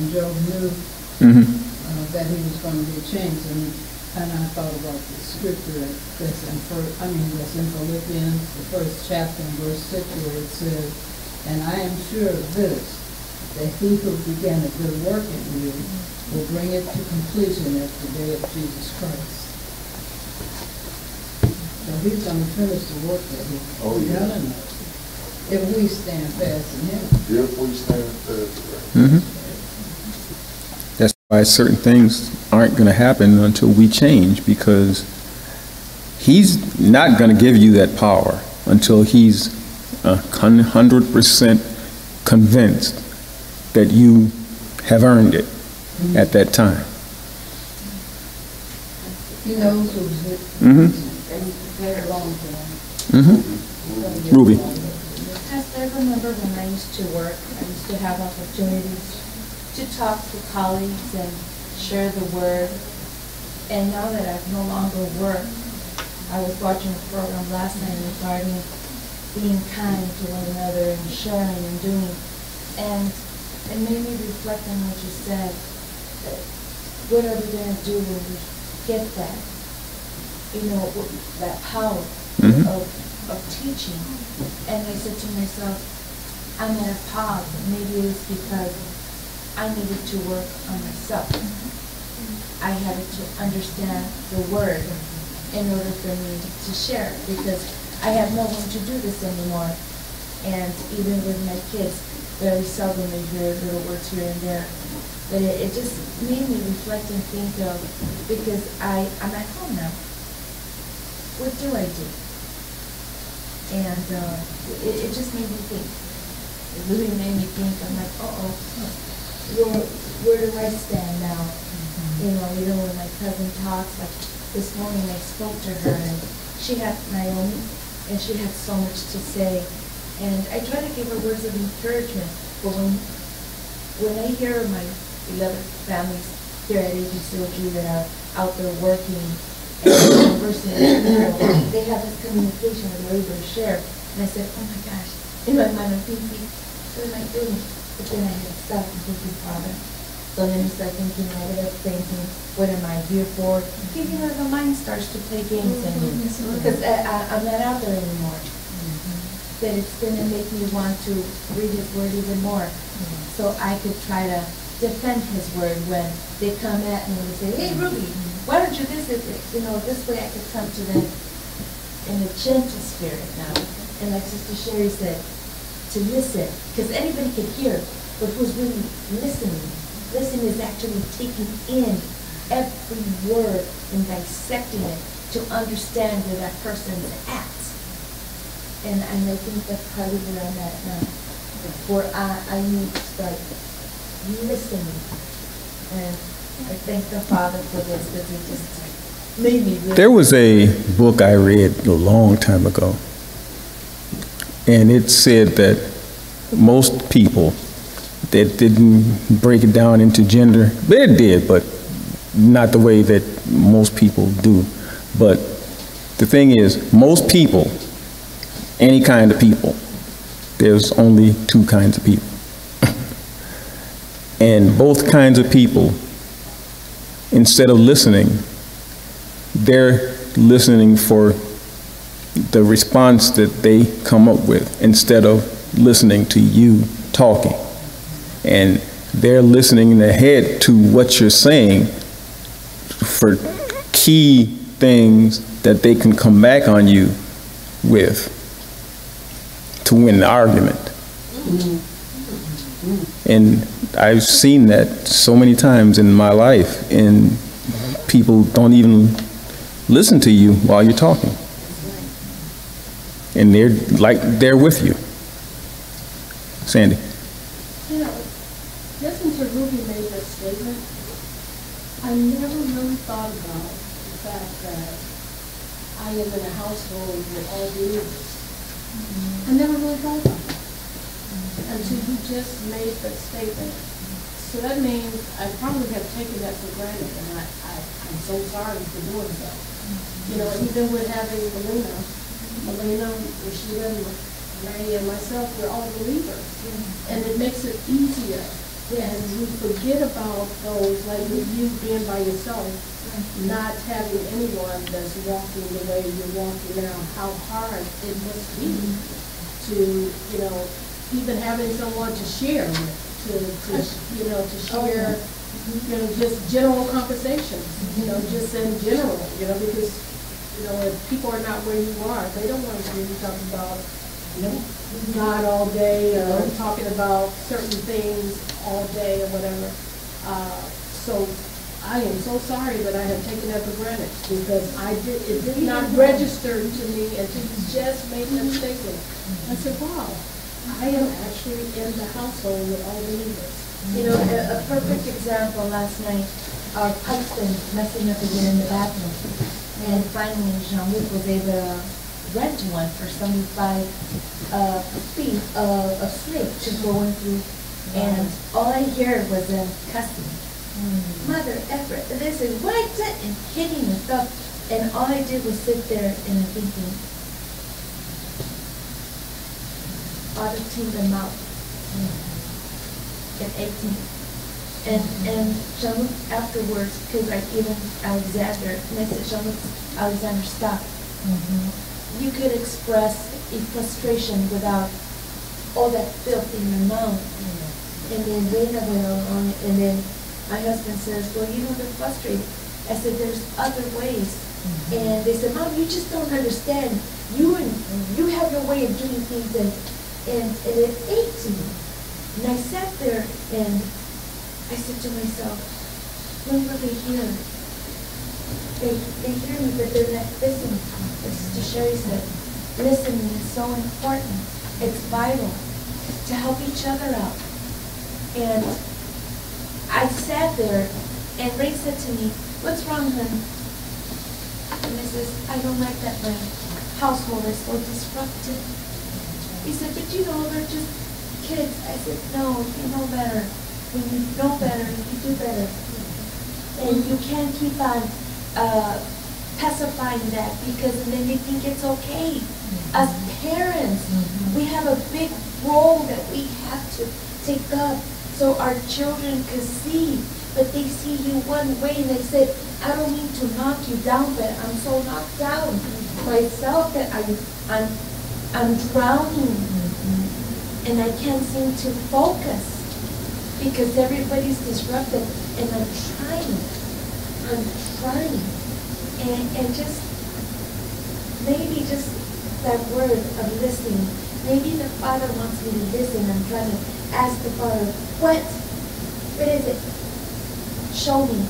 and Job knew, Mm-hmm. uh, that he was gonna be changed, and, and I thought about the scripture that- that's in fir, I mean, that's in Philippians, the first chapter, and verse six, where it says, and I am sure of this, that he who began a good work in you will bring it to completion at the day of Jesus Christ. So he's gonna finish the work that he Oh, yeah. begun in us, if we stand fast in him. If we stand fast. Mm-hmm. That's why certain things aren't going to happen until we change because he's not going to give you that power until he's a hun- 100% convinced that you have earned it at that time. He knows who's it, Mm-hmm. and very long for. Mm-hmm. Ruby? Pastor, I remember when I used to work, I used to have opportunities to talk to colleagues and share the word. And now that I've no longer worked, I was watching a program last night regarding being kind to one another and sharing and doing. And it made me reflect on what you said. What are we gonna do when we get that? You know, that power Mhm. of, of teaching. And I said to myself, I'm at a pause. Maybe it's because I needed to work on myself. I had to understand the word in order for me to share because I have no one to do this anymore. And even with my kids, very seldom they hear little words here and there. But it, it just made me reflect and think of, because I, I'm at home now. What do I do? And, uh, it, it just made me think. It really made me think, I'm like, uh-oh, where, where do I stand now? You know, even when my cousin talks, like this morning I spoke to her and she had Naomi and she had so much to say. And I try to give her words of encouragement, but when, when I hear my beloved families here at ABCOG that are out there working and conversing [COUGHS] they have this communication that they're able to share. And I said, oh my gosh, in my mind I'm thinking, what am I doing? But then I had to stop and thinking, Father. So then you start thinking, up thinking, what am I here for? You know, the mind starts to play games mm-hmm. in you. Mm-hmm. Because I, I, I'm not out there anymore. Mm-hmm. That it's gonna make me want to read his word even more. So I could try to defend his word when they come at me and say, hey Ruby, why don't you this?" you know, this way I could come to them in a gentle spirit now. And like Sister Sherry said, to listen, because anybody can hear, but who's really listening? Listening is actually taking in every word and dissecting it to understand where that person is at. And, and I think that's probably where I'm at now, uh, where I, I need to start listening. And I thank the Father for this, because it just made me. There was a book I read a long time ago, and it said that most people that didn't break it down into gender, but it did, but not the way that most people do. But the thing is, most people, any kind of people, there's only two kinds of people. [LAUGHS] And both kinds of people, instead of listening, they're listening for the response that they come up with instead of listening to you talking. And they're listening in their head to what you're saying for key things that they can come back on you with to win the argument. And I've seen that so many times in my life, and people don't even listen to you while you're talking. And they're like, they're with you. Sandy? You know, listening to Ruby made that statement, I never really thought about the fact that I am in a household with all believers. I never really thought about that until you just made that statement. So that means I probably have taken that for granted, and I, I, I'm so sorry for doing so. You know, even with having Melina, Melina, Rashida, Mary, and myself, we're all believers. And it makes it easier. And you forget about those, like you being by yourself, mm-hmm. not having anyone that's walking the way you're walking now, how hard it must be mm-hmm. to, you know, even having someone to share with, to, to, you know, to oh, share, mm-hmm. you know, just general conversations, you know, just in general, you know, because, you know, if people are not where you are, they don't want to hear you talking about, know, God all day, or talking about certain things all day or whatever. Uh, so I am so sorry that I have taken that for granted, because I did, it did not register to me until you just made that statement. I said, wow, I am actually in the household with all believers. You know, a, a perfect example, last night, our been messing up again in the bathroom. And finally, Jean-Luc was able to rent one for seventy-five, uh, feet of, a slate to go in through. And all I hear was them cussing. Hmm. Mother effort. and they said, right, and hitting and stuff. And all I did was sit there and thinking, team them out hmm. at eighteen. And, and Jean-Luc afterwards, because I even Alexander, and I said, Jean-Luc, Alexander, stop. Mm-hmm. You could express a frustration without all that filth in your mouth. Mm-hmm. And then Reina went on, and then my husband says, well, you know, they're frustrated. I said, there's other ways. Mm-hmm. And they said, Mom, you just don't understand. You and, you have your way of doing things and, and, and at eighteen. And I sat there and I said to myself, when will they hear? They, they hear me, but they're not listening. As Sherry said, listening is so important. It's vital to help each other out. And I sat there and Ray said to me, what's wrong, honey? And I says, I don't like that my household is so disrupted. He said, but you know, they're just kids. I said, no, you know better. When you know better, you do better. And you can't keep on uh, pacifying that because then they think it's okay. Mm-hmm. As parents, mm-hmm. we have a big role that we have to take up so our children can see. But they see you one way and they said, I don't mean to knock you down, but I'm so knocked down by myself that I'm, I'm, I'm drowning and I can't seem to focus because everybody's disrupted and I'm trying. I'm And, and just, maybe just that word of listening. Maybe the Father wants me to listen. I'm trying to ask the Father, what? What is it? Show me.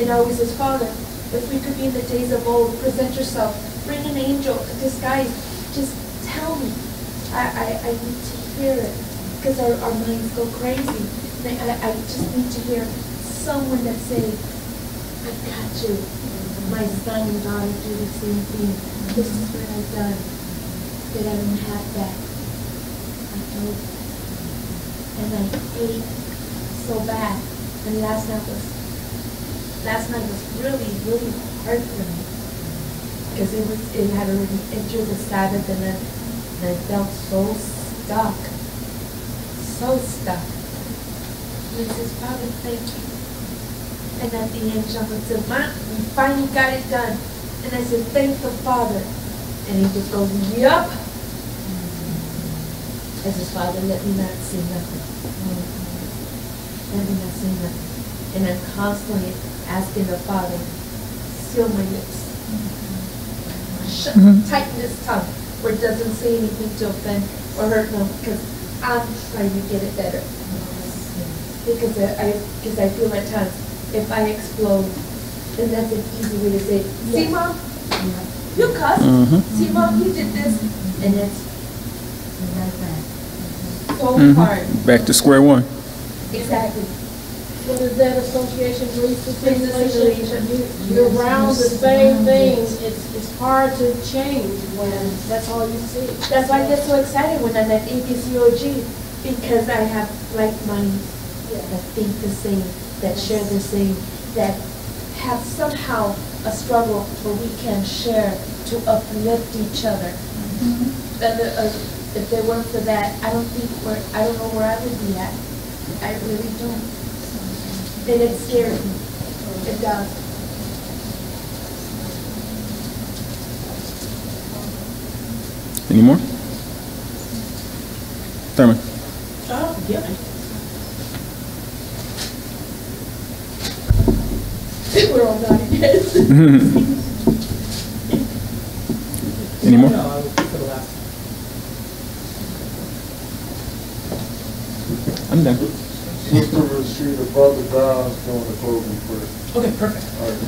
And I always says, Father, if we could be in the days of old, present yourself, bring an angel, a disguise, just tell me. I, I, I need to hear it because our, our minds go crazy. And I, I just need to hear someone that say, I got you. My son and daughter do the same thing. This is what I've done. That I don't have that. I don't. And I ate so bad. And last night was, last night was really, really hard for me. because it was, it had already entered the Sabbath and and I felt so stuck, so stuck. I says, Father, thank you. And at the end, John said, Ma, we finally got it done. And I said, thank the Father. And he just goes, yup. I says, Father, let me not say nothing. Let me not say nothing. And I'm constantly asking the Father, seal my lips. Shut, mm-hmm. tighten this tongue where it doesn't say anything to offend or hurt no, because I'm trying to get it better. Because I, because I feel at times, if I explode, then that's an easy way to say, see mom, you cussed, mm-hmm. see mom, you did this, and it's so hard. Back to square one. Exactly. What is that association, grief Grief association? You- You're around the same things, it's, it's hard to change when that's all you see. That's why I get so excited when I'm at ABCOG, because I have like minds that think the same, that share the same, that have somehow a struggle where we can share to uplift each other. And uh, if there weren't for that, I don't think where, I don't know where I would be at. I really don't. And it scares me. It does. Any more? Thurman? Oh, yeah. We're all nodding heads. Any more? No, I was for the last. I'm done. Sister Rashida, Brother Downs doing the closing prayer. Okay, perfect. All right.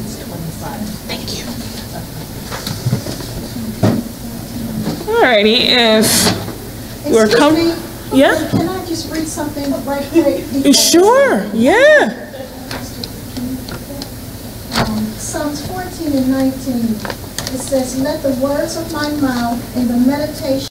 It's twenty-five. Thank you. Alrighty, if we're Excuse com- me? Yeah? Can I just read something right before- Sure, yeah. Um, Psalms 14 and 19, it says, "Let the words of my mouth and the meditation